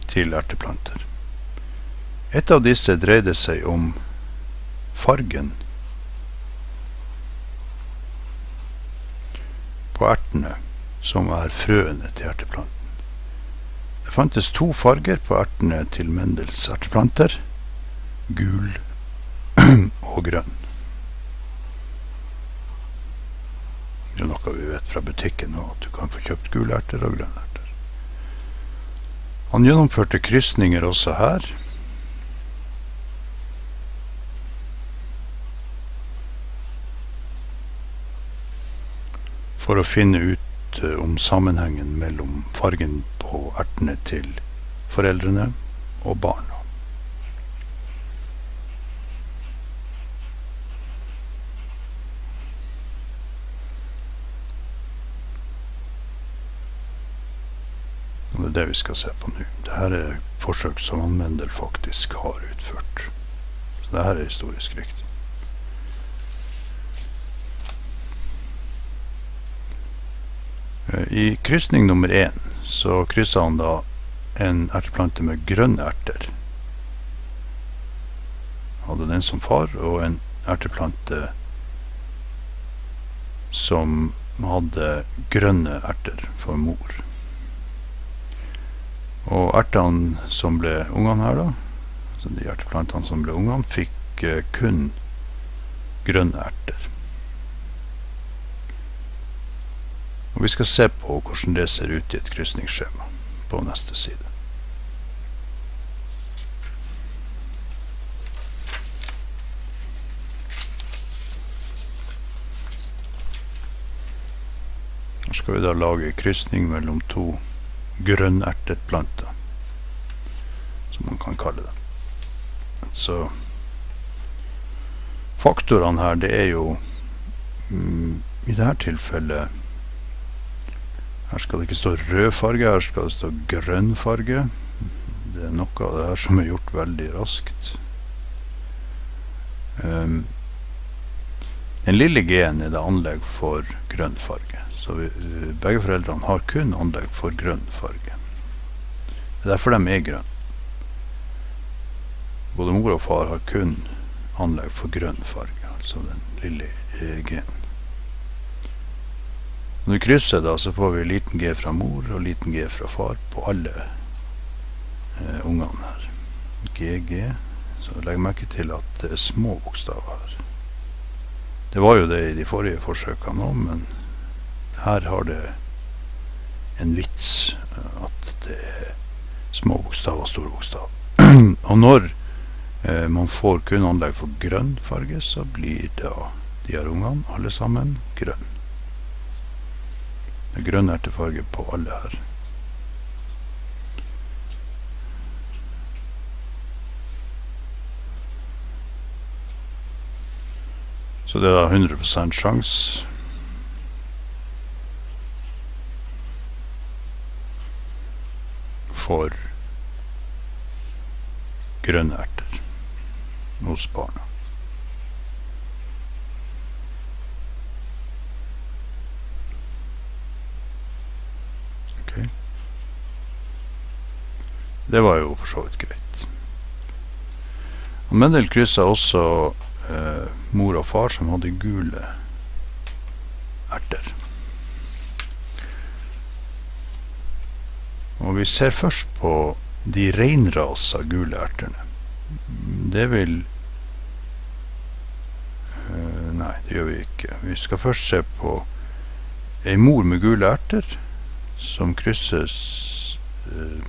Til erteplanter. Et av disse dreide seg om fargen på ertene, som er frøene til erteplanten. Det fantes to farger på ertene til Mendels erteplanter. Gul og grønn. Det er noe vi vet fra butikken nå, at du kan få kjøpt gule erter og grønne erter. Han gjennomførte krysninger også her. For å finne ut eh, om sammenhengen mellom fargen på ertene til foreldrene og barna. Og det er det vi skal se på nå. Dette er forsøk som Mendel faktisk har utført. Så dette er historisk riktig. I krysning nummer én så kryssa han da en erteplante med grønne erter. Hadde den som far, og en erteplante som hadde grønne erter for mor. Og ertene som ble ungene her, da, altså de erteplantene som ble ungene, fikk eh, kun grønne erter. Og vi skal se på hvordan det ser ut i et krysningsskjema på neste side. Her skal vi da lage krysning mellom to grønnertet plante, som man kan kalle det. Så faktorene her, det er jo mm, I dette tilfellet Her skal det ikke stå rød farge, her skal det stå grønn farge. Det er noe av det her som er gjort veldig raskt. Um, den lille G-en er det anlegg for grønn farge. Så vi, begge foreldrene har kun anlegg for grønn farge. Det er derfor de er grønne. Både mor og far har kun anlegg for grønn farge, altså den lille G-en. Når vi krysser, da, så får vi liten G fra mor og liten G fra far på alle eh, ungene her. GG. Så legg merke til at det er små bokstaver her. Det var jo det i de forrige forsøkene òg, men her har det en vits eh, at det er små bokstav og store bokstav. og når eh, man får kun anlegg for grønn farge, så blir da de her ungene alle sammen grønn. Det er grønn ertefarge på alle her. Så det er da 100 sjanse for grønne erter hos barna. Okay. Det var jo for så vidt greit. Og Mendel kryssa også eh, mor og far som hadde gule erter. Og vi ser først på de reinrasa gule ertene. Det vil uh, Nei, det gjør vi ikke. Vi skal først se på ei mor med gule erter som krysses uh,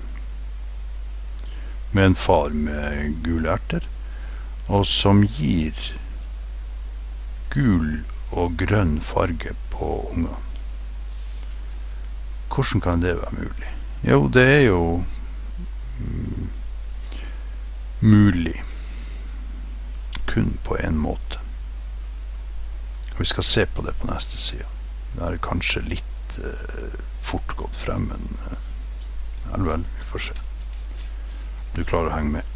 med en far med gule erter, og som gir gul og grønn farge på ungene. hvordan kan det være mulig? Jo, det er jo mm, mulig kun på én måte. Vi skal se på det på neste side. Det er kanskje litt uh, fort gått frem, men vel, vel, vi får se. Du klarer å henge med.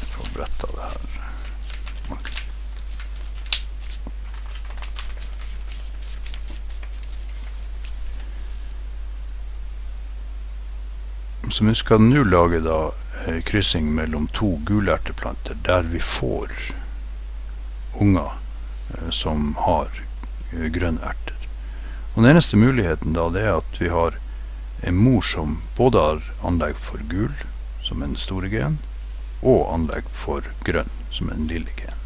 Jeg får bretta det her. Ok. Så vi skal nå lage da eh, kryssing mellom to gulerteplanter der vi får unger eh, som har eh, grønne erter. Og Den eneste muligheten da det er at vi har en mor som både har anlegg for gul, som en store gen, og anlegg for grønn, som en lille gen.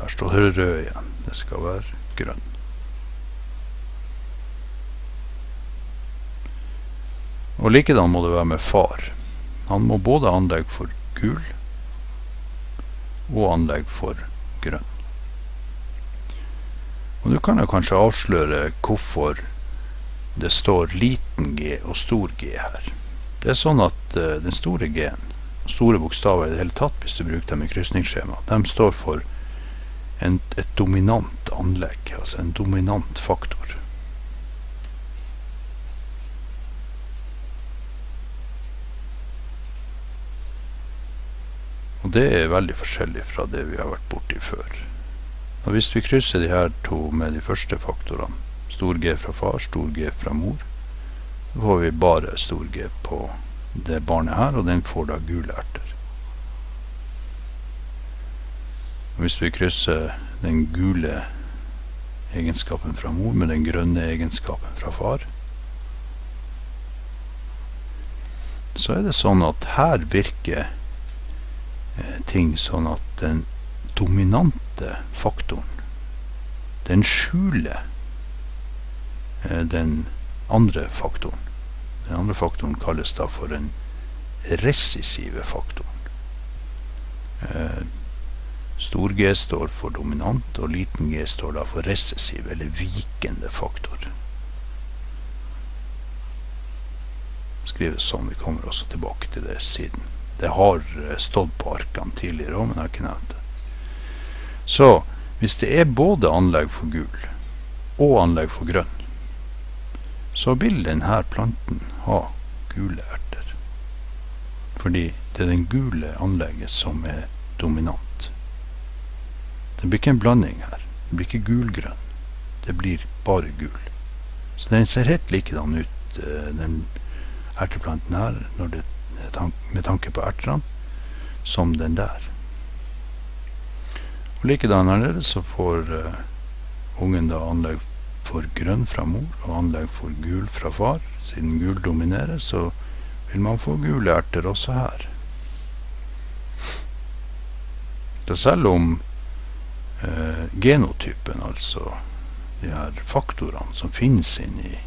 Her står det rød igjen. Det skal være grønn. Og likedan må det være med far. Han må både ha anlegg for gul og anlegg for grønn. Og du kan jo kanskje avsløre hvorfor det står liten g og stor g her. Det er sånn at uh, den store g-en, store bokstaver i det hele tatt hvis du bruker dem i krysningsskjema, de står for en, et dominant anlegg, altså en dominant faktor. Og det er veldig forskjellig fra det vi har vært borti før. Og Hvis vi krysser de her to med de første faktorene, stor G fra far, stor G fra mor, så får vi bare stor G på det barnet her, og den får da gule erter. Og Hvis vi krysser den gule egenskapen fra mor med den grønne egenskapen fra far, så er det sånn at her virker ting sånn at den dominante faktoren, den skjuler eh, den andre faktoren. Den andre faktoren kalles da for den resessive faktoren. Eh, stor G står for dominant, og liten g står da for resessiv, eller vikende faktor. Skrives sånn. Vi kommer også tilbake til det siden. Det har eh, stått på arkene tidligere òg, men jeg har ikke nevnt det. Så hvis det er både anlegg for gul og anlegg for grønn, så vil denne planten ha gule erter. Fordi det er den gule anlegget som er dominant. Det blir ikke en blanding her. Det blir ikke gulgrønn. Det blir bare gul. Så den ser helt likedan ut, eh, den erteplanten her, når det med tanke på ertene som den der. Og Likedan annerledes så får uh, ungen da anlegg for grønn fra mor og anlegg for gul fra far. Siden gul dominerer, så vil man få gule erter også her. Da selv om uh, genotypen, altså de her faktorene som finnes inni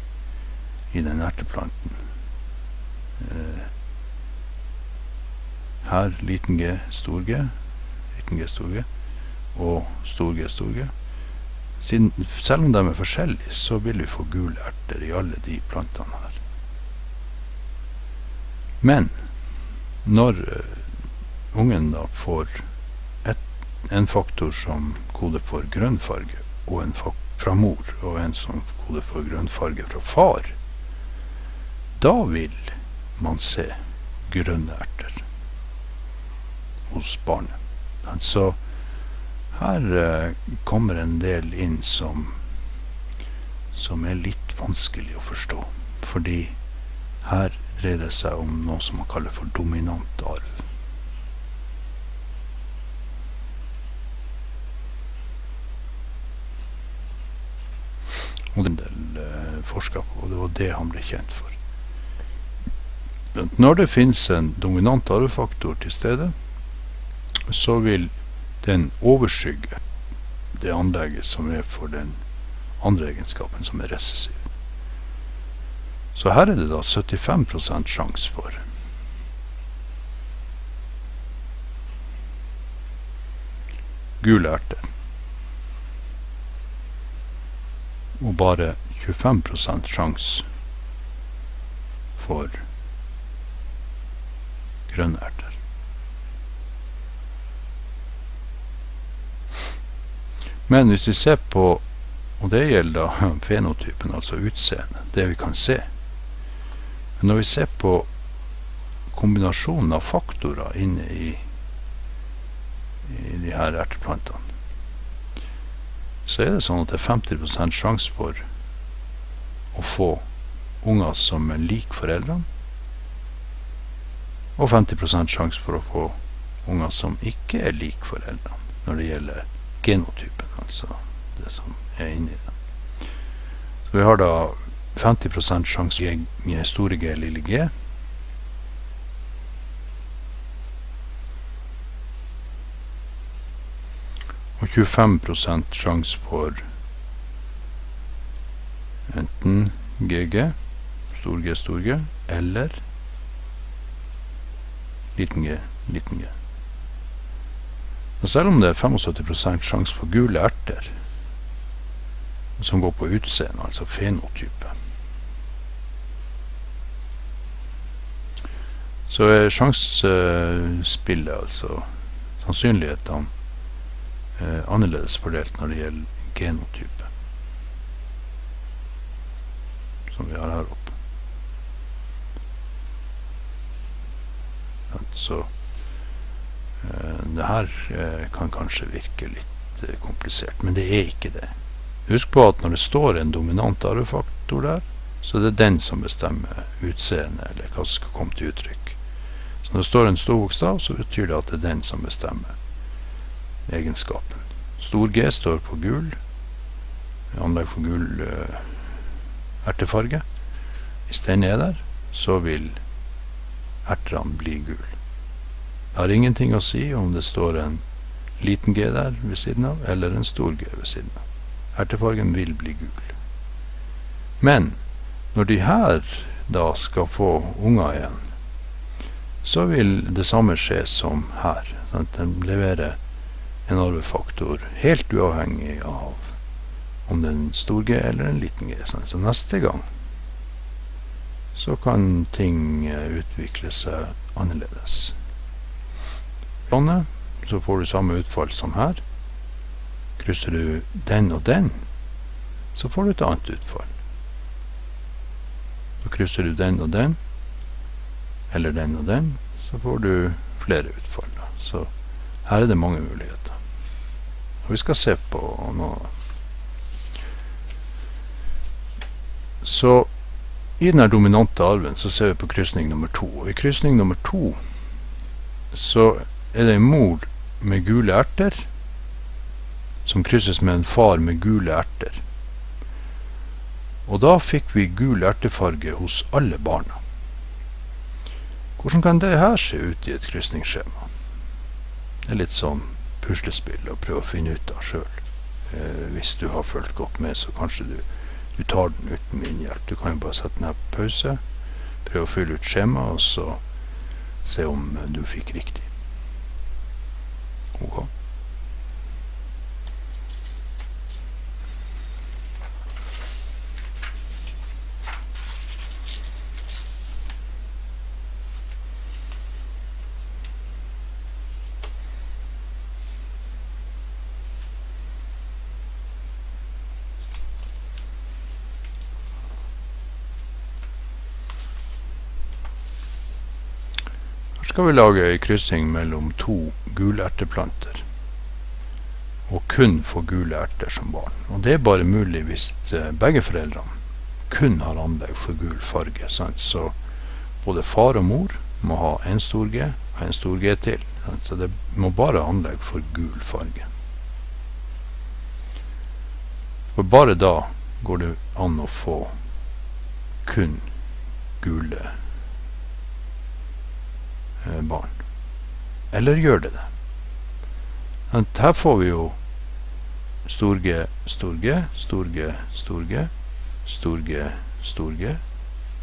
i den erteplanten, uh, her liten g, stor g, liten g, stor g og stor g, stor g. Siden, selv om de er forskjellige, så vil vi få gule erter i alle de plantene her. Men når uh, ungen da får et, en faktor som koder for grønn farge, og en fra mor, og en som koder for grønn farge fra far, da vil man se grønne erter hos barnet. Så her eh, kommer en del inn som, som er litt vanskelig å forstå. Fordi her dreier det seg om noe som man kaller for dominant arv. Og en del eh, på, og det var det han ble kjent for. Når det finnes en dominant arvefaktor til stede, så vil den overskygge det anlegget som er for den andre egenskapen, som er recessiv. Så her er det da 75 sjanse for gule erter. Og bare 25 sjanse for grønne erter. Men hvis vi ser på Og det gjelder da fenotypen, altså utseendet, det vi kan se. Men når vi ser på kombinasjonen av faktorer inne i, i de her erteplantene, så er det sånn at det er 50 sjanse for å få unger som er lik foreldrene, og 50% sjanse for å få unger som ikke er lik foreldrene når det gjelder genotypen, altså det som er inni det. Så vi har da 50% sjanse med store G, lille g. Og 25% sjanse for enten GG, stor G, stor G, eller liten g, liten g. Og selv om det er 75% sjanse for gule erter, som går på utseende, altså fenotype, så er sjansespillet, altså sannsynlighetene, eh, annerledes fordelt når det gjelder genotype, som vi har her oppe. Så det her eh, kan kanskje virke litt eh, komplisert, men det er ikke det. Husk på at når det står en dominant arvefaktor der, så det er den som bestemmer utseendet, eller hva som skal komme til uttrykk. Så når det står en stor bokstav, så betyr det at det er den som bestemmer egenskapen. Stor G står på gul, anlegg for gul uh, ertefarge. Hvis den er der, så vil ertene bli gule. Det har ingenting å si om det står en liten G der ved siden av, eller en stor G ved siden av. Ertefargen vil bli gul. Men når de her da skal få unger igjen, så vil det samme skje som her. Sant? Den leverer en arvefaktor helt uavhengig av om det er en stor G eller en liten G. Sant? Så neste gang så kan ting utvikle seg annerledes sånne, så får du samme utfall som her. Krysser du den og den, så får du et annet utfall. Så krysser du den og den, eller den og den, så får du flere utfall. Så her er det mange muligheter. Og vi skal se på noe. Så i den dominante arven så ser vi på krysning nummer to. Og i krysning nummer to så er det en mor med gule erter som krysses med en far med gule erter. Og da fikk vi gul ertefarge hos alle barna. Hvordan kan det her se ut i et krysningsskjema? Det er litt som puslespill å prøve å finne ut av sjøl. Eh, hvis du har fulgt godt med, så kanskje du, du tar den uten min hjelp. Du kan jo bare sette den her på pause, prøve å fylle ut skjemaet, og så se om du fikk riktig. 그거 skal vi lage ei kryssing mellom to gulerteplanter. Og kun få gule erter som barn. Og det er bare mulig hvis eh, begge foreldrene kun har anlegg for gul farge. Sant? Så både far og mor må ha en stor G og en stor G til. Sant? Så det må bare ha anlegg for gul farge. For bare da går det an å få kun gule Eh, barn. Eller gjør det det? Her får vi jo stor G, stor G, stor G, stor G, stor G, stor G,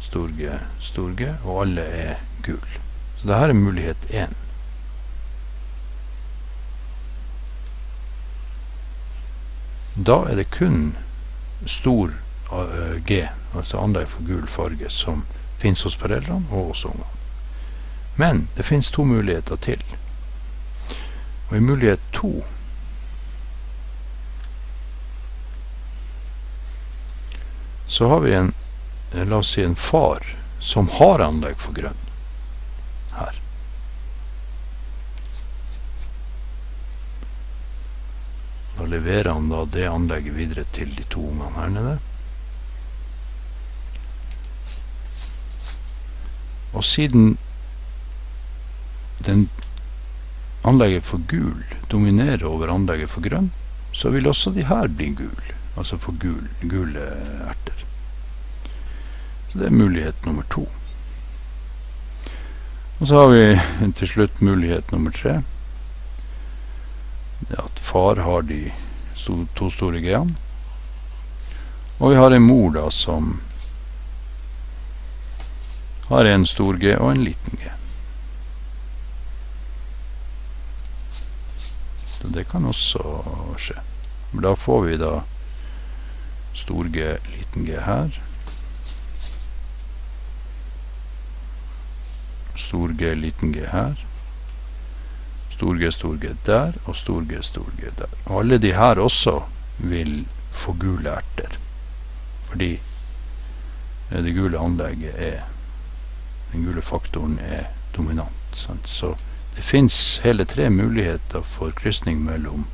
stor G, stor G, og alle er gul. Så dette er mulighet én. Da er det kun stor uh, G, altså anlegg for gul farge, som finnes hos foreldrene og hos ungene. Men det finnes to muligheter til. Og i mulighet to så har vi en eh, la oss si en far som har anlegg for grønn her. Da leverer han da det anlegget videre til de to ungene her nede. Og siden den anlegget for gul dominerer over anlegget for grønn, så vil også de her bli gul. Altså få gul, gule erter. Så det er mulighet nummer to. Og så har vi til slutt mulighet nummer tre. Det at far har de to store g-ene. Og vi har en mor da som har en stor G og en liten G. Så det kan også skje. Men da får vi da stor G, liten G her. Stor G, liten G her. Stor G, stor G der, og stor G, stor G der. Og alle de her også vil få gule erter. Fordi det gule anlegget er Den gule faktoren er dominant. Sant? Så det fins hele tre muligheter for krysning mellom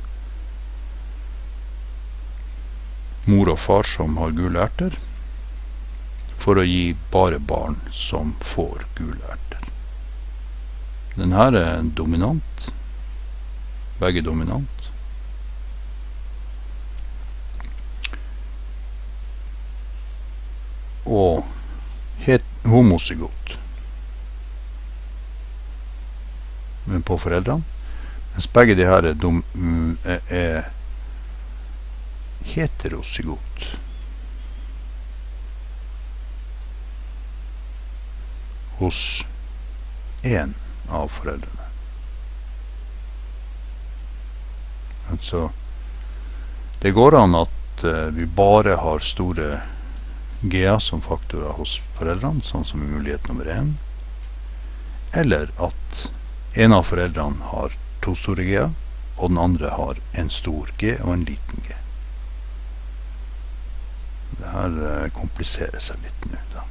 mor og far som har gule erter, for å gi bare barn som får gule erter. Den her er dominant. Begge dominant. Og het homozygot. Men på foreldrene. Mens begge de her er, dom, er, er heterozygot. Hos én av foreldrene. Altså Det går an at uh, vi bare har store GA som faktorer hos foreldrene, sånn som mulighet nummer én. Eller at en av foreldrene har to store G-er, og den andre har en stor G og en liten G. Det her uh, kompliserer seg litt nå, da.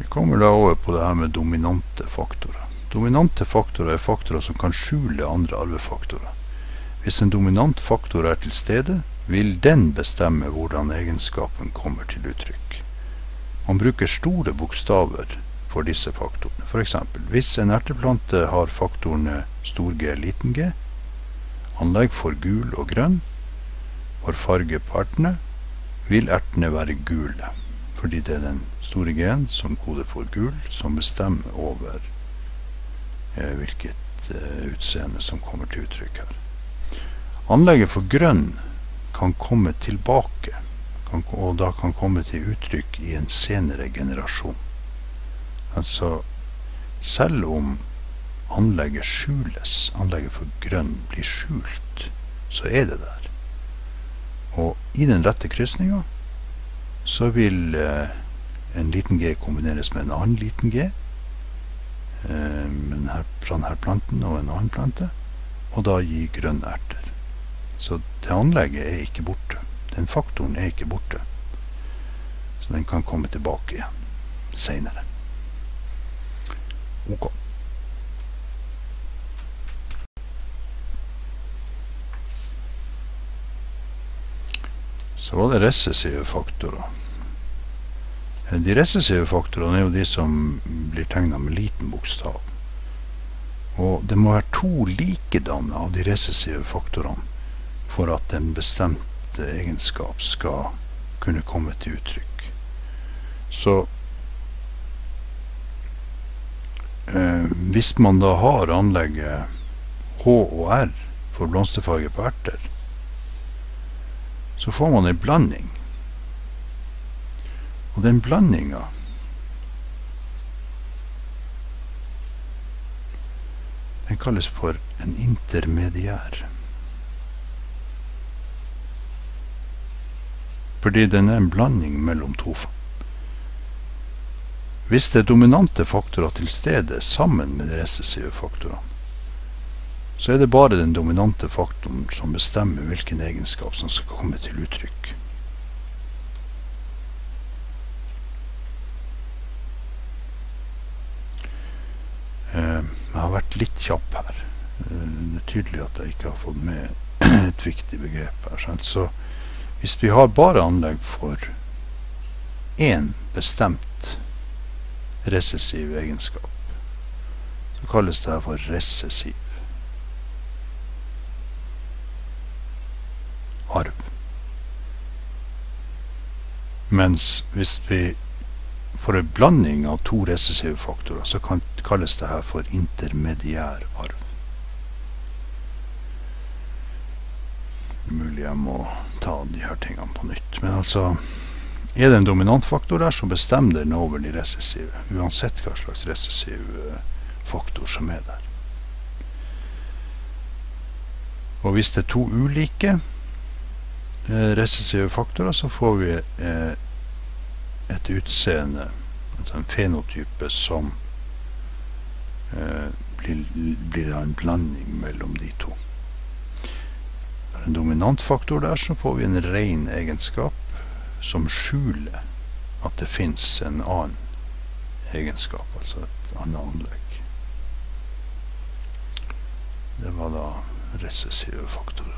Vi kommer da over på det her med dominante faktorer. Dominante faktorer er faktorer som kan skjule andre arvefaktorer. Hvis en dominant faktor er til stede, vil den bestemme hvordan egenskapen kommer til uttrykk. Man bruker store bokstaver for disse faktorene. F.eks. hvis en erteplante har faktorene stor G, liten g, anlegg for gul og grønn, for farge på ertene, vil ertene være gule. Fordi det er den store G-en som koder for gul, som bestemmer over eh, hvilket eh, utseende som kommer til uttrykk her. Anlegget for grønn kan komme tilbake, kan, og da kan komme til uttrykk i en senere generasjon. Altså, selv om anlegget skjules, anlegget for grønn blir skjult, så er det der. Og i den rette krysninga så vil eh, en liten G kombineres med en annen liten G eh, her, fra denne planten og en annen plante, og da gi grønne erter. Så det anlegget er ikke borte. Den faktoren er ikke borte. Så den kan komme tilbake igjen seinere. Ok. Så var det recessive faktorer. De recessive faktorene er jo de som blir tegna med liten bokstav. Og det må være to likedanne av de recessive faktorene for at den bestemte egenskap skal kunne komme til uttrykk. Så eh, hvis man da har anlegget H og R for blomsterfarge på erter, så får man ei blanding. Og den blandinga Den kalles for en intermediær. Fordi den er en blanding mellom to Hvis det er dominante faktorer til stede sammen med de recessive faktorene, så er det bare den dominante faktoren som bestemmer hvilken egenskap som skal komme til uttrykk. Eh, jeg har vært litt kjapp her. Eh, det er tydelig at jeg ikke har fått med et viktig begrep her. Så hvis vi har bare anlegg for én bestemt recessiv egenskap, så kalles det her for recessiv. arv. Mens hvis vi får en blanding av to recessive faktorer, så kalles det her for intermediær arv. Det er mulig jeg må ta de her tingene på nytt. Men altså er det en dominant faktor der, så bestemmer den over de recessive. Uansett hva slags recessiv eh, faktor som er der. Og hvis det er to ulike eh, recessive faktorer, så får vi eh, et utseende, altså en fenotype, som eh, blir, blir en blanding mellom de to. Når en dominant faktor der, så får vi en ren egenskap som skjuler at det fins en annen egenskap, altså et annet anlegg. Det var da recessive faktorer.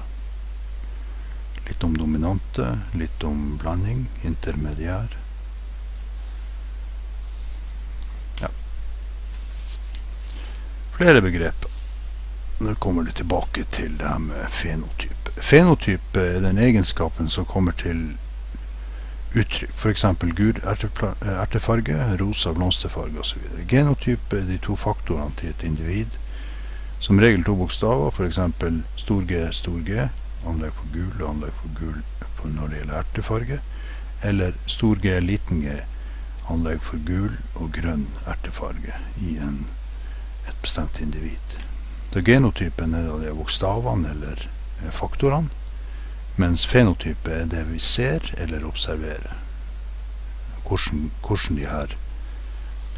Litt om dominante, litt om blanding, intermediær. Flere begreper. Nå kommer det tilbake til det her med fenotype. Fenotype er den egenskapen som kommer til uttrykk. F.eks. gul ertefarge, rosa blomsterfarge osv. Genotype er de to faktorene til et individ. Som regel to bokstaver, f.eks. stor G, stor G, anlegg for gul og anlegg for gul når det gjelder ertefarge. Eller stor G, liten g, anlegg for gul og grønn ertefarge i en, et bestemt individ. Da genotypen er da de bokstavene eller eh, faktorene, mens fenotype er det vi ser eller observerer. Hvordan, hvordan, her,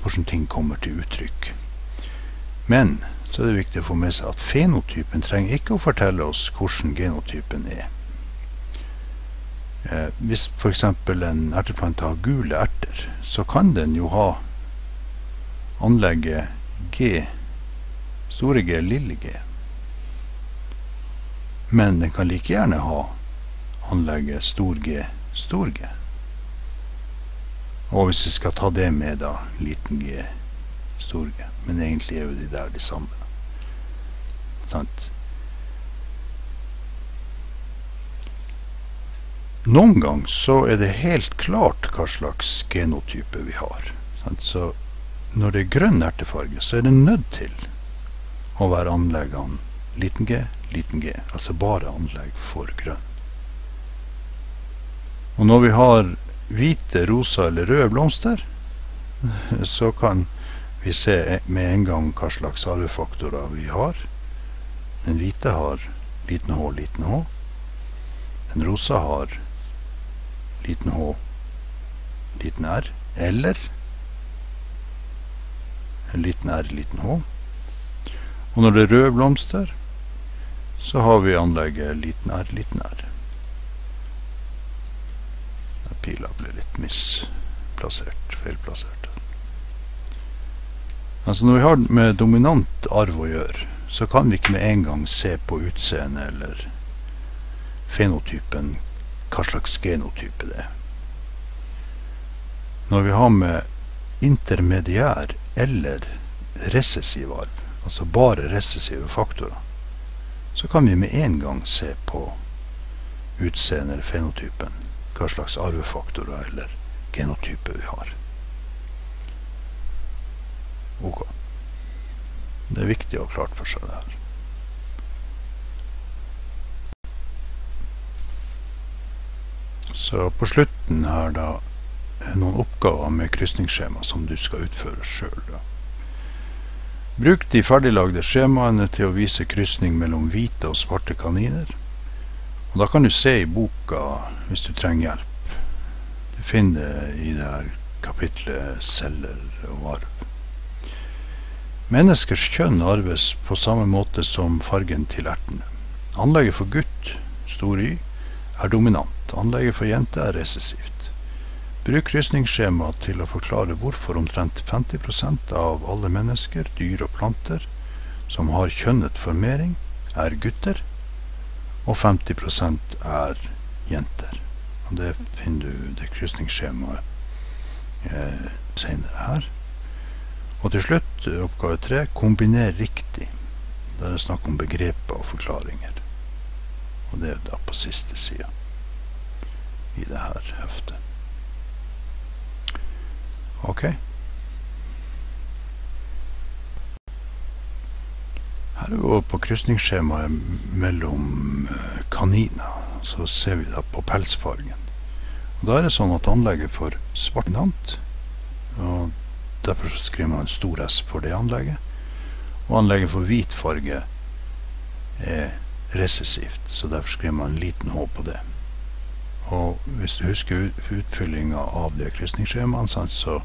hvordan ting kommer til uttrykk. Men så er det viktig å få med seg at fenotypen trenger ikke å fortelle oss hvordan genotypen er. Eh, hvis f.eks. en erteplante har gule erter, så kan den jo ha anlegget G, store G, lille g. Men den kan like gjerne ha anlegget stor G, stor G. Og hvis vi skal ta det med, da, liten g, stor g. Men egentlig er jo de der de samme. Sant? Noen ganger så er det helt klart hva slags genotype vi har. Sant? Så når det er grønn ertefarge, så er det nødt til å være anleggene liten g, liten g. Altså bare anlegg for grønn. Og når vi har hvite, rosa eller røde blomster, så kan vi se med en gang hva slags arvefaktorer vi har. Den hvite har liten H, liten H. Den rosa har liten H, liten R. Eller en liten R, liten H. Og når det er røde blomster, så har vi anlegget liten R, liten R. Pila ble litt misplassert, feilplassert. Altså Når vi har med dominant arv å gjøre, så kan vi ikke med en gang se på utseendet eller fenotypen hva slags genotype det er. Når vi har med intermediær eller recessiv arv, altså bare recessive faktorer, så kan vi med en gang se på utseendet eller fenotypen hva slags arvefaktorer eller genotype vi har. Ok. Det er viktig å ha klart for seg det her. Så på slutten her da noen oppgaver med krysningsskjema som du skal utføre sjøl. Bruk de ferdiglagde skjemaene til å vise krysning mellom hvite og svarte kaniner. Og da kan du se i boka hvis du trenger hjelp. Du finner det i det her kapitlet 'Celler og arv'. Menneskers kjønn arves på samme måte som fargen til ertene. Anlegget for gutt, stor Y, er dominant. Anlegget for jente er resessivt. Bruk krysningsskjema til å forklare hvorfor omtrent 50% av alle mennesker, dyr og planter som har kjønnet formering, er gutter, og 50% er jenter. Og det finner du det krysningsskjemaet eh, senere her. Og til slutt, oppgave tre, kombiner riktig. Der er det snakk om begreper og forklaringer. Og det er da på siste sida i det her heftet. Ok. Her er vi over på krysningsskjemaet mellom eh, kaniner. Så ser vi da på pelsfargen. Og Da er det sånn at anlegget for svart nant, og derfor så skriver man en stor S for det anlegget, og anlegget for hvit farge er resessivt, så derfor skriver man en liten H på det. Og hvis du husker utfyllinga av de krysningsskjemaene, så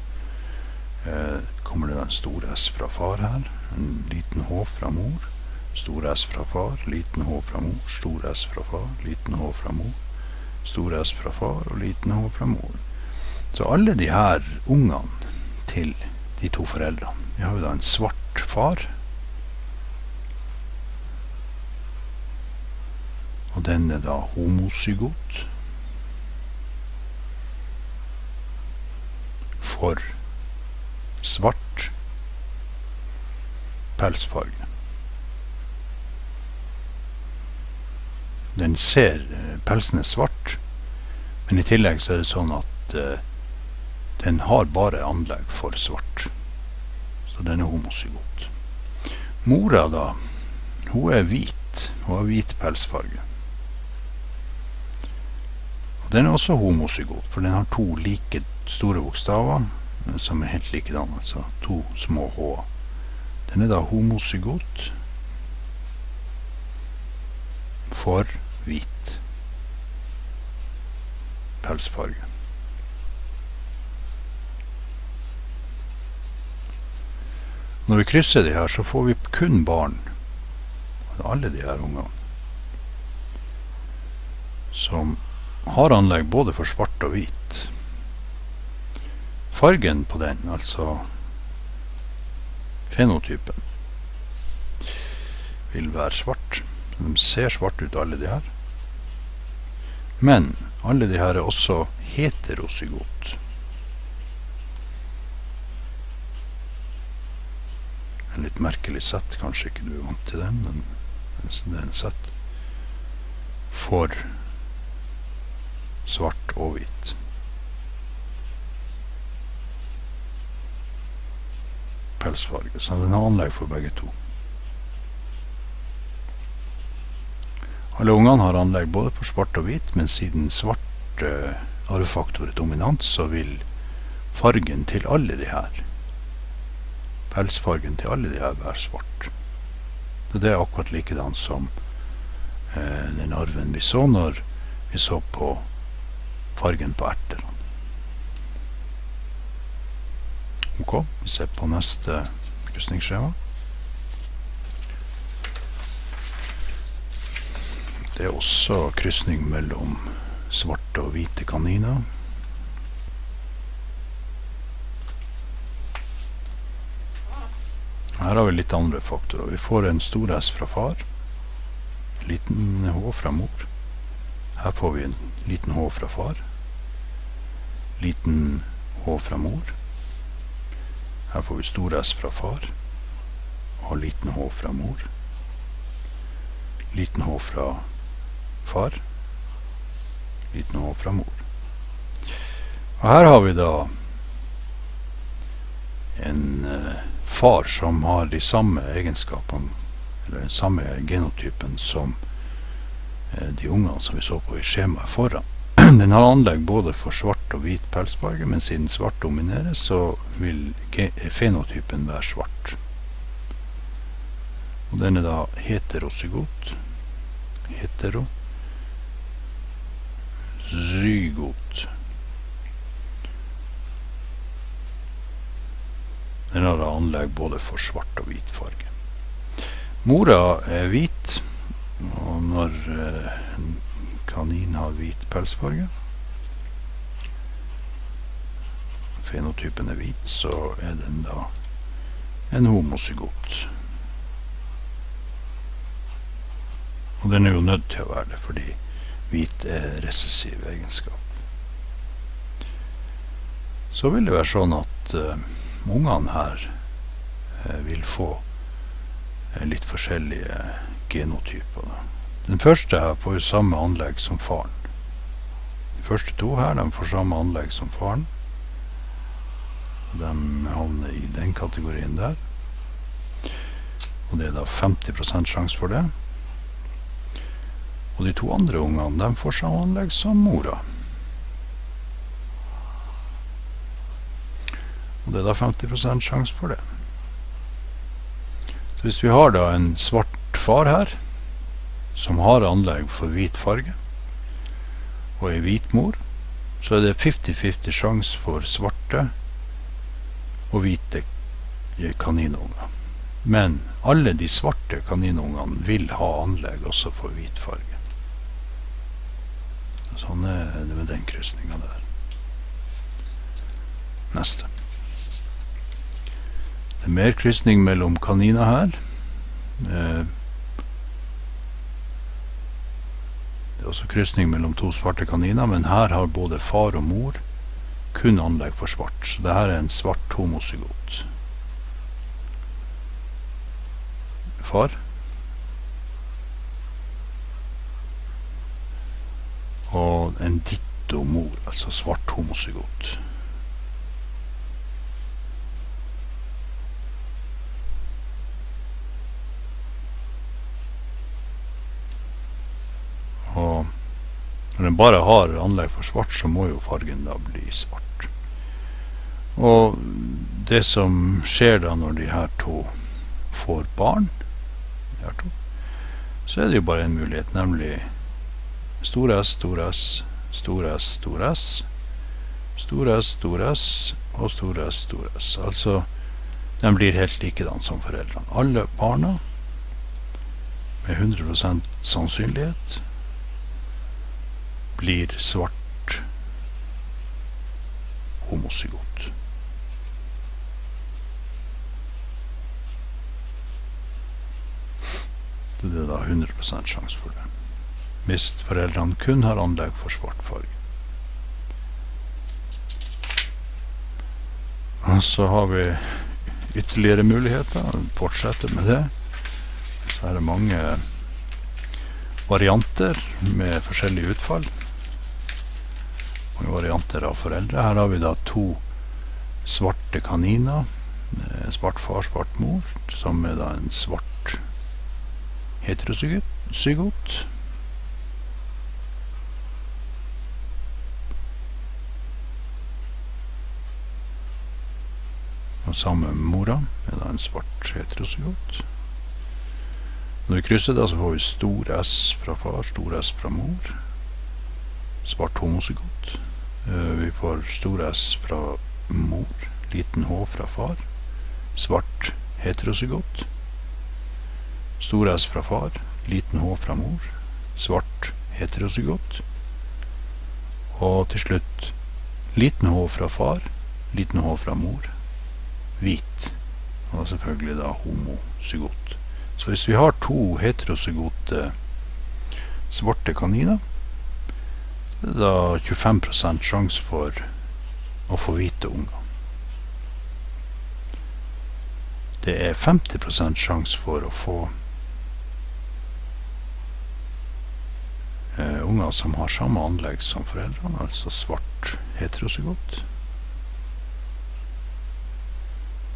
eh, kommer det en stor S fra far her, en liten H fra mor, stor S fra far, liten H fra mor, stor S fra far, liten H fra mor, stor S fra far og liten H fra mor. Så alle de her ungene til de to foreldrene Vi har jo da en svart far. Og den er da homozygot. For svart pelsfarge. Den ser eh, Pelsen er svart, men i tillegg så er det sånn at uh, den har bare anlegg for svart. Så den er homozygot. Mora, da, hun er hvit. Hun har hvit pelsfarge. Og den er også homozygot, for den har to like store bokstaver som er helt likedan, Altså to små H. Den er da homozygot for hvit pelsfarge. Når vi krysser de her, så får vi kun barn. Alle de her ungene. Som har anlegg både for svart og hvit. Fargen på den, altså fenotypen, vil være svart. De ser svart ut, alle de her. Men alle de her er også heterozygot. En litt merkelig sett. Kanskje ikke du er vant til den, men det er en sett. For svart og hvit. Pelsfarge. Så den har anlegg for begge to. Alle ungene har anlegg både for svart og hvit, men siden svart uh, arvefaktor er dominant, så vil fargen til alle de her Pelsfargen til alle de her være svart. Det er akkurat likedan som uh, den arven vi så når vi så på fargen på ertene. Ok, vi ser på neste krysningsskjema. Det er også krysning mellom svarte og hvite kaniner. Her har vi litt andre faktorer. Vi får en stor S fra far. En liten H fra mor. Her får vi en liten H fra far. Liten H fra mor. Her får vi stor S fra far. Og liten H fra mor. Liten H fra far. Liten H fra mor. Og her har vi da en uh, far som har de samme egenskapene, eller den samme genotypen som uh, de ungene som vi så på i skjemaet foran. Den har anlegg både for svart og hvit pelsfarge, men siden svart dominerer, så vil fenotypen være svart. Og den er da heterozygot. Hetero. Zygot. Den har da anlegg både for svart og hvit farge. Mora er hvit, og når eh, kanin har hvit pelsfarge Fenotypen er hvit, så er den da en homozygot. Og den er jo nødt til å være det, fordi hvit er recessiv egenskap. Så vil det være sånn at uh, ungene her uh, vil få uh, litt forskjellige genotyper. Da. Den første her får samme anlegg som faren. De første to her de får samme anlegg som faren. De havner i den kategorien der. Og det er da 50 sjanse for det. Og de to andre ungene de får samme anlegg som mora. Og det er da 50 sjanse for det. Så hvis vi har da en svart far her, som har anlegg for hvit farge, og ei hvit mor, så er det 50-50 sjanse for svarte og hvite kaninunger. Men alle de svarte kaninungene vil ha anlegg også for hvit farge. Sånn er det med den krysninga der. Neste. Det er mer krysning mellom kaniner her. Eh, også krysning mellom to svarte kaniner, men her har både far og mor kun anlegg for svart. Så det her er en svart homozygot. Far og en ditto mor, altså svart homozygot. Og når en bare har anlegg for svart, så må jo fargen da bli svart. Og det som skjer da når de her to får barn, de her to, så er det jo bare en mulighet, nemlig Stor S, stor S, stor S, stor S. Stor S, stor S og stor S, stor S. Altså, de blir helt likedan som foreldrene. Alle barna med 100% sannsynlighet blir svart homozygot. Det er da 100% sjanse for det hvis foreldrene kun har anlegg for svart farge. Og så har vi ytterligere muligheter. Fortsetter med det. Så er det mange varianter med forskjellig utfall. Varianter av foreldre. Her har vi da to svarte kaniner. Svart far, svart mor, som er da en svart heterozygot. Og samme mora er da en svart heterozygot. Når vi krysser da, så får vi stor S fra far, stor S fra mor. Svart homozygot. Uh, vi får stor S fra mor, liten H fra far. Svart heterozygot. Stor S fra far, liten H fra mor. Svart heterozygot. Og til slutt liten H fra far, liten H fra mor hvit. Og selvfølgelig da homozygot. Så hvis vi har to heterozygote svarte kaniner, er da 25% sjanse for å få hvite unger. Det er 50% sjanse for å få uh, unger som har samme anlegg som foreldrene, altså svart heterozygot.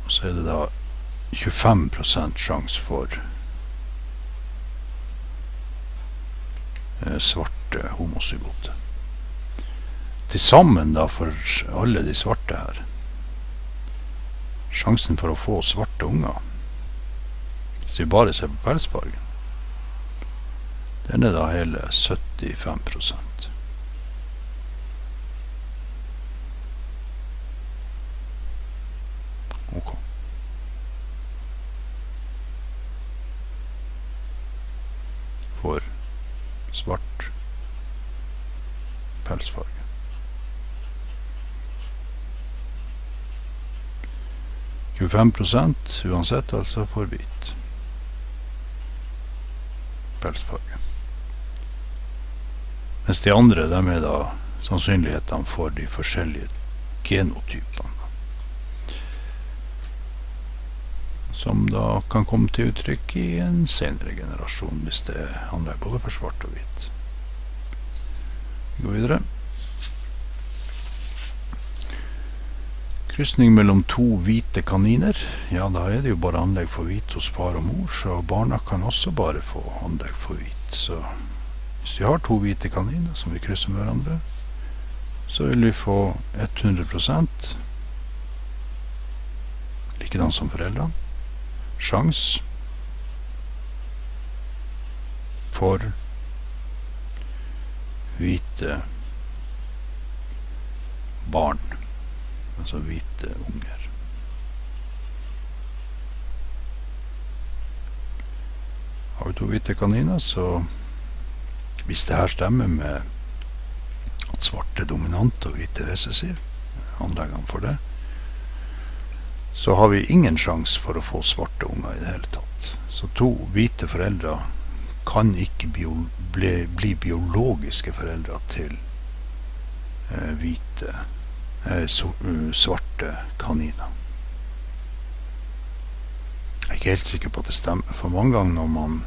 Og så er det da 25 sjanse for eh, svarte homozygote. Til sammen da for alle de svarte her Sjansen for å få svarte unger Hvis vi bare ser på pelsfargen, den er da hele 75% Ok. For svart pelsfarge. Tjuefem prosent uansett, altså for hvit pelsfarge. Mens de andre, de er da sannsynlighetene for de forskjellige genotypene. Som da kan komme til uttrykk i en senere generasjon, hvis det handler både for svart og hvit. Vi går videre. Krysning mellom to hvite kaniner. Ja, da er det jo bare anlegg for hvit hos far og mor, så barna kan også bare få anlegg for hvit. Så hvis vi har to hvite kaniner som vi krysser med hverandre, så vil vi få 100% likedan som foreldrene. Sjans for hvite barn. Altså hvite unger. Har vi to hvite kaniner, så hvis det her stemmer med at svarte er dominant og hvite recessiv, anleggene for det, så har vi ingen sjanse for å få svarte unger i det hele tatt. Så to hvite foreldre kan ikke bio, bli, bli, biologiske foreldre til eh, hvite, svarte kaniner. Jeg er ikke helt sikker på at det stemmer, for mange ganger når man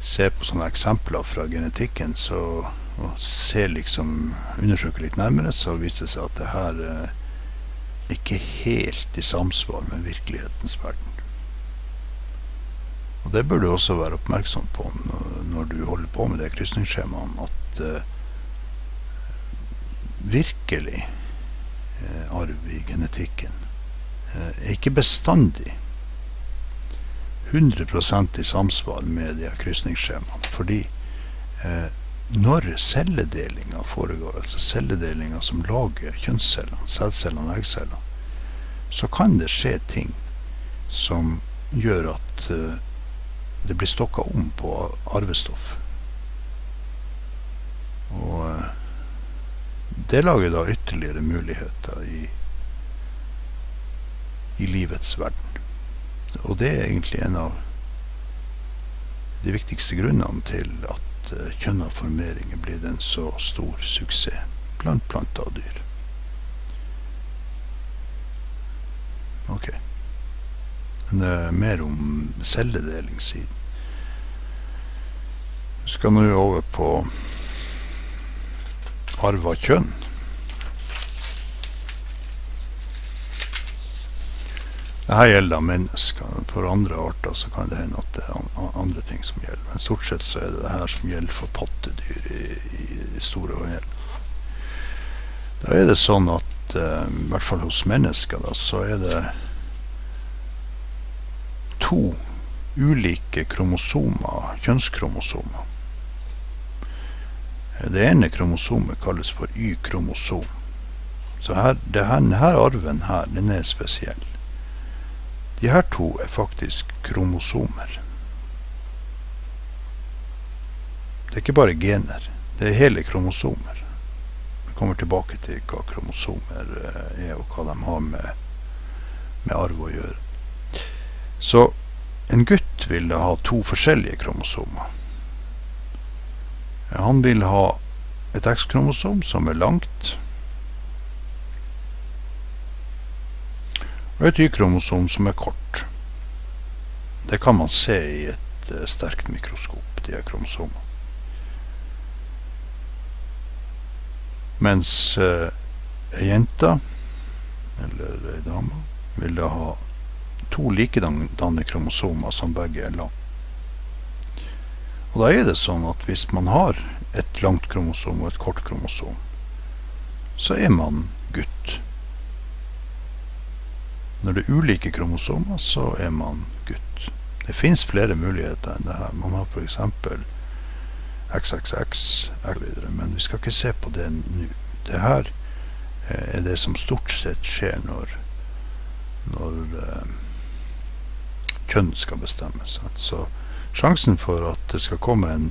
ser på sånne eksempler fra genetikken så, og ser liksom, undersøker litt nærmere, så viser det seg at det her eh, ikke helt i samsvar med virkelighetens verden. Og Det bør du også være oppmerksom på når du holder på med det krysningsskjemaene, at eh, virkelig eh, arv i genetikken eh, er ikke bestandig 100 i samsvar med de krysningsskjemaene. Fordi eh, når celledelinga foregår, altså celledelinga som lager kjønnscellene, sædcellene og eggcellene, så kan det skje ting som gjør at eh, det blir stokka om på arvestoff. Og eh, det lager da ytterligere muligheter i, i livets verden. Og det er egentlig en av de viktigste grunnene til at uh, kjønna formering er blitt en så stor suksess blant planter og dyr. Ok. Men uh, mer om celledeling siden. Vi skal nå over på arva kjønn. Det her gjelder mennesker. For andre arter så kan det hende at det er andre ting som gjelder. Men stort sett så er det det her som gjelder for pattedyr i, i store og hele. Da er det sånn at uh, i hvert fall hos mennesker da, så er det to ulike kromosomer, kjønnskromosomer. Det ene kromosomet kalles for Y-kromosom. Så her, det her, denne arven her, den er spesiell. De her to er faktisk kromosomer. Det er ikke bare gener. Det er hele kromosomer. Vi kommer tilbake til hva kromosomer eh, er, og hva de har med, med arv å gjøre. Så en gutt vil ha to forskjellige kromosomer. Han vil ha et X-kromosom som er langt, og et Y-kromosom som er kort. Det kan man se i et uh, sterkt mikroskop, de kromosomene. Mens uh, ei jente, eller ei dame, vil da ha to likedanne kromosomer som begge er lang. Og da er det sånn at hvis man har et langt kromosom og et kort kromosom, så er man gutt. Når det er ulike kromosomer, så er man gutt. Det fins flere muligheter enn det her. Man har f.eks. XXX, men vi skal ikke se på det nå. Det her eh, er det som stort sett skjer når, når eh, kjønn skal bestemmes. Så sjansen for at det skal komme en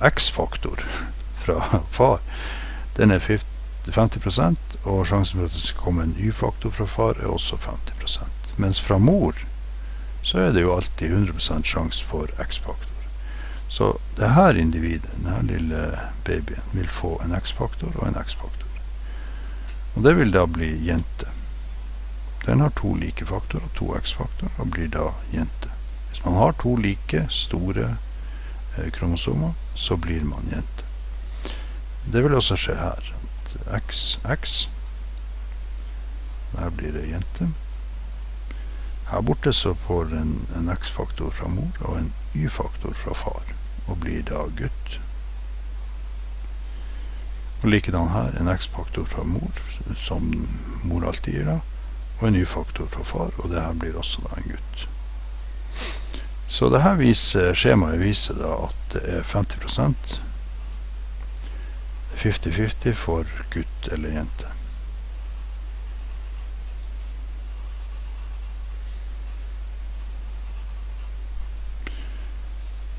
X-faktor fra far, den er 50% og sjansen for at det skal komme en Y-faktor fra far, er også 50% Mens fra mor så er det jo alltid 100% sjanse for X-faktor. Så det her individet, denne lille babyen, vil få en X-faktor og en X-faktor. Og det vil da bli jente. Den har to like faktorer, to X-faktorer, og blir da jente. Man har to like store eh, kromosomer, så blir man jente. Det vil også skje her. At XX Der blir det jente. Her borte så får en, en X-faktor fra mor og en Y-faktor fra far, og blir da gutt. Og likedan her, en X-faktor fra mor, som mor alltid gir da, og en Y-faktor fra far, og det her blir også da en gutt. Så det her viser, skjemaet viser da at det er 50% 50-50 for gutt eller jente.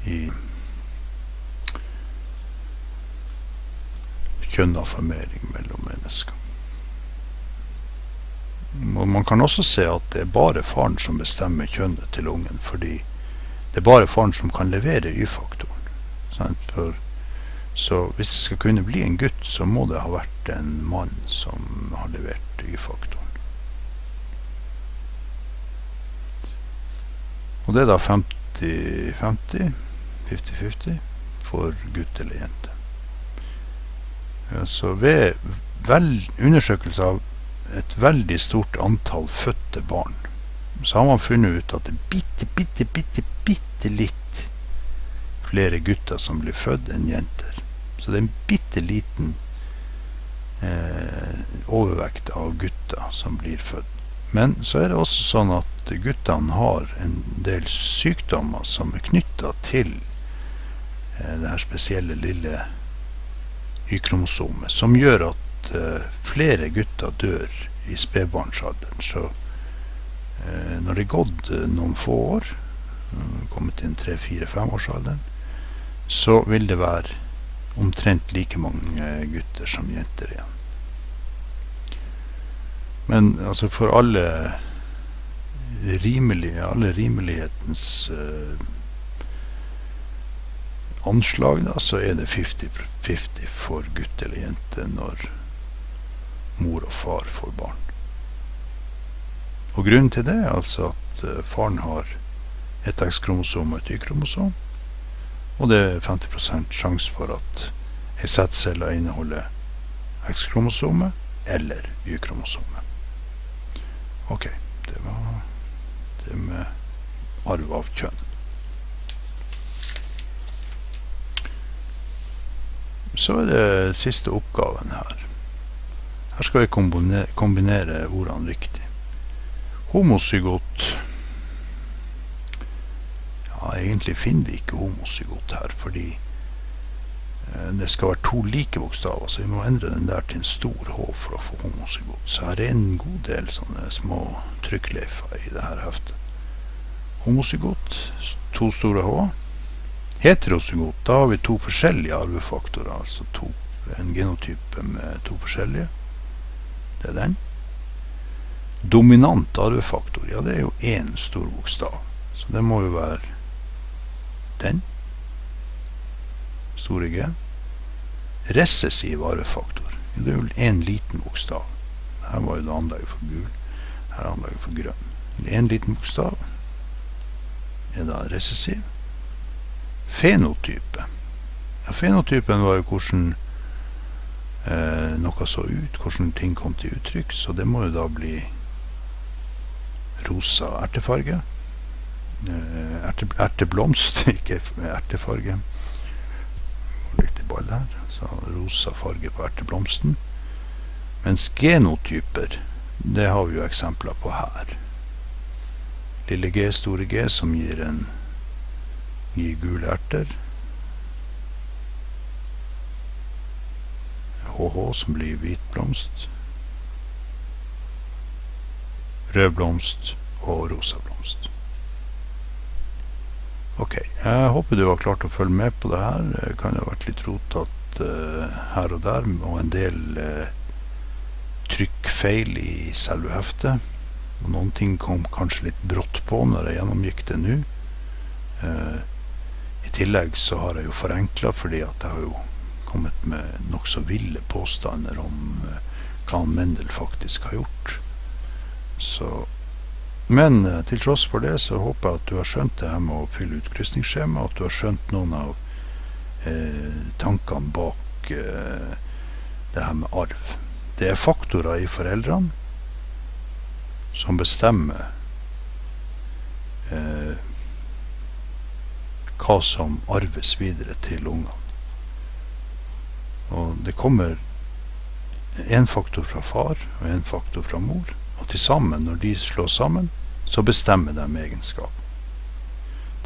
I kjønnaformering mellom mennesker. Og man kan også se at det er bare faren som bestemmer kjønnet til ungen, fordi det er bare faren som kan levere Y-faktoren. Så hvis det skal kunne bli en gutt, så må det ha vært en mann som har levert Y-faktoren. Og det er da 50-50, 50-50 for gutt eller jente. Så ved vel, undersøkelse av et veldig stort antall fødte barn, så har man funnet ut at det er bitte, bitte, bitte, bitte litt flere gutter som blir født enn jenter. Så det er en bitte liten eh, overvekt av gutter som blir født. Men så er det også sånn at guttene har en del sykdommer som er knytta til eh, det her spesielle lille Y-kromosomet, som gjør at eh, flere gutter dør i spedbarnsalderen. Så eh, når det er gått eh, noen få år, kommet inn tre-fire-femårsalderen, så vil det være omtrent like mange gutter som jenter igjen. Men altså for alle rimelige, alle rimelighetens uh, anslag, da, så er det 50-50 for gutt eller jente når mor og far får barn. Og grunnen til det er altså at uh, faren har et X-kromosom og et Y-kromosom. Og det er 50 sjanse for at ei sædcelle inneholder X-kromosomet eller Y-kromosomet. Ok, det var det med arv av kjønn. Så er det siste oppgaven her. Her skal vi kombinere, kombinere ordene riktig. Homozygot ja, egentlig finner vi ikke homozygot her, fordi eh, det skal være to like bokstaver, så vi må endre den der til en stor H for å få homozygot. Så her er en god del sånne små trykkleifer i det her heftet. Homozygot, to store H. Heterozygot, da har vi to forskjellige arvefaktorer, altså to, en genotype med to forskjellige. Det er den. Dominant arvefaktor, ja det er jo én stor bokstav. Så det må jo være den. Store G. Resessiv arvefaktor, ja, Det er jo en liten bokstav. Her var jo det anlegget for gul. Her er anlegget for grønn. En liten bokstav er da resessiv. Fenotype. Ja, fenotypen var jo hvordan eh, noe så ut, hvordan ting kom til uttrykk. Så det må jo da bli rosa ertefarge. Eh, erte, erteblomst, ikke ertefarge. Litt i ball her. Så rosa farge på erteblomsten. Mens genotyper, det har vi jo eksempler på her. Lille G, store G, som gir en gir gule erter. HH som blir hvit blomst. Rød blomst og rosa blomst. Ok, jeg håper du har klart å følge med på det her. Det kan ha vært litt rotete uh, her og der, og en del uh, trykkfeil i selve heftet. Og noen ting kom kanskje litt brått på når jeg gjennomgikk det nå. Uh, I tillegg så har jeg jo forenkla, fordi at jeg har jo kommet med nokså ville påstander om hva Mendel faktisk har gjort. Så men eh, til tross for det så håper jeg at du har skjønt det her med å fylle ut krysningsskjema, at du har skjønt noen av eh, tankene bak eh, det her med arv. Det er faktorer i foreldrene som bestemmer eh, hva som arves videre til ungene. Det kommer en faktor fra far og en faktor fra mor. Og til sammen, når de slås sammen, så bestemmer de egenskapen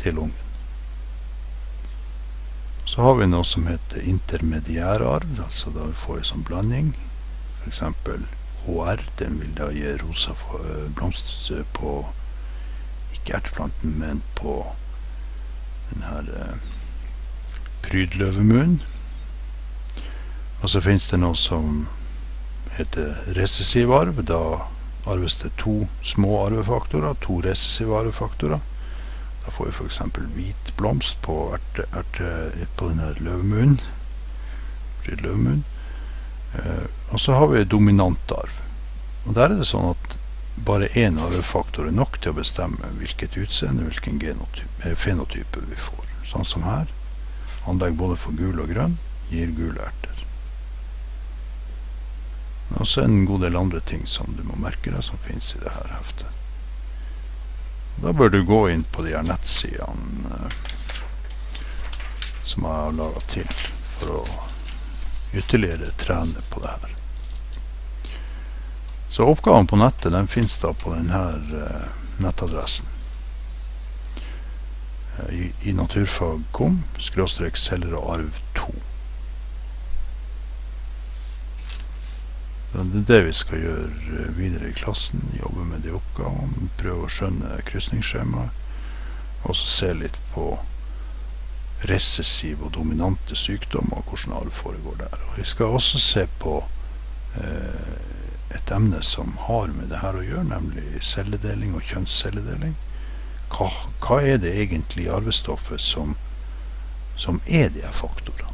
til ungen. Så har vi noe som heter intermediærarv, altså da vi får en sånn blanding. F.eks. HR, den vil da gi rosa eh, blomst på ikke erteplanten, men på den her eh, prydløvemunnen. Og så finnes det noe som heter resessiv arv. Da arves det to små arvefaktorer, to recessive arvefaktorer. Da får vi f.eks. hvit blomst på, erte, erte, på denne løvmunnen. løvemunn. Eh, og så har vi dominant arv. Og der er det sånn at bare én arvefaktor er nok til å bestemme hvilket utseende, hvilken genotype, fenotype vi får. Sånn som her. Anlegg både for gul og grønn gir gul erter. Og så en god del andre ting som du må merke deg, som finnes i det her heftet. Da bør du gå inn på de her nettsidene uh, som jeg har laga til for å ytterligere trene på det her. Så oppgaven på nettet den finnes da på denne uh, nettadressen. Uh, I, i naturfag.com skråstrek selger og arv 2. Det er det vi skal gjøre videre i klassen. Jobbe med de oppgavene. Prøve å skjønne krysningsskjemaet. Og så se litt på recessive og dominante sykdommer og hvordan arv foregår der. Og vi skal også se på eh, et emne som har med det her å gjøre, nemlig celledeling og kjønnscelledeling. Hva, hva er det egentlig i arvestoffet som, som er de faktorene?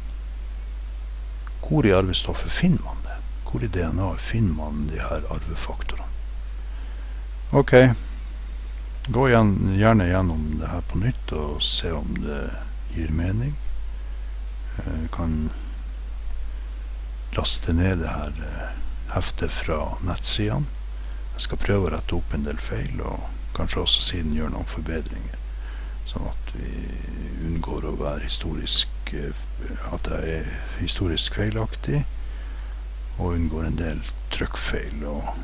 Hvor i arvestoffet finner man? Hvor i DNA finner man de her arvefaktorene? Ok, gå igjen, gjerne gjennom det her på nytt og se om det gir mening. Jeg kan laste ned det her eh, heftet fra nettsidene. Jeg skal prøve å rette opp en del feil, og kanskje også siden gjøre noen forbedringer. Sånn at vi unngår å være historisk eh, At jeg er historisk feilaktig og unngår en del trykkfeil og,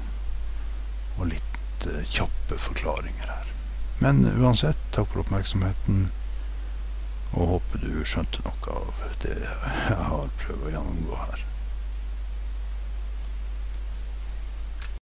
og litt uh, kjappe forklaringer her. Men uansett, takk for oppmerksomheten, og håper du skjønte noe av det jeg har prøvd å gjennomgå her.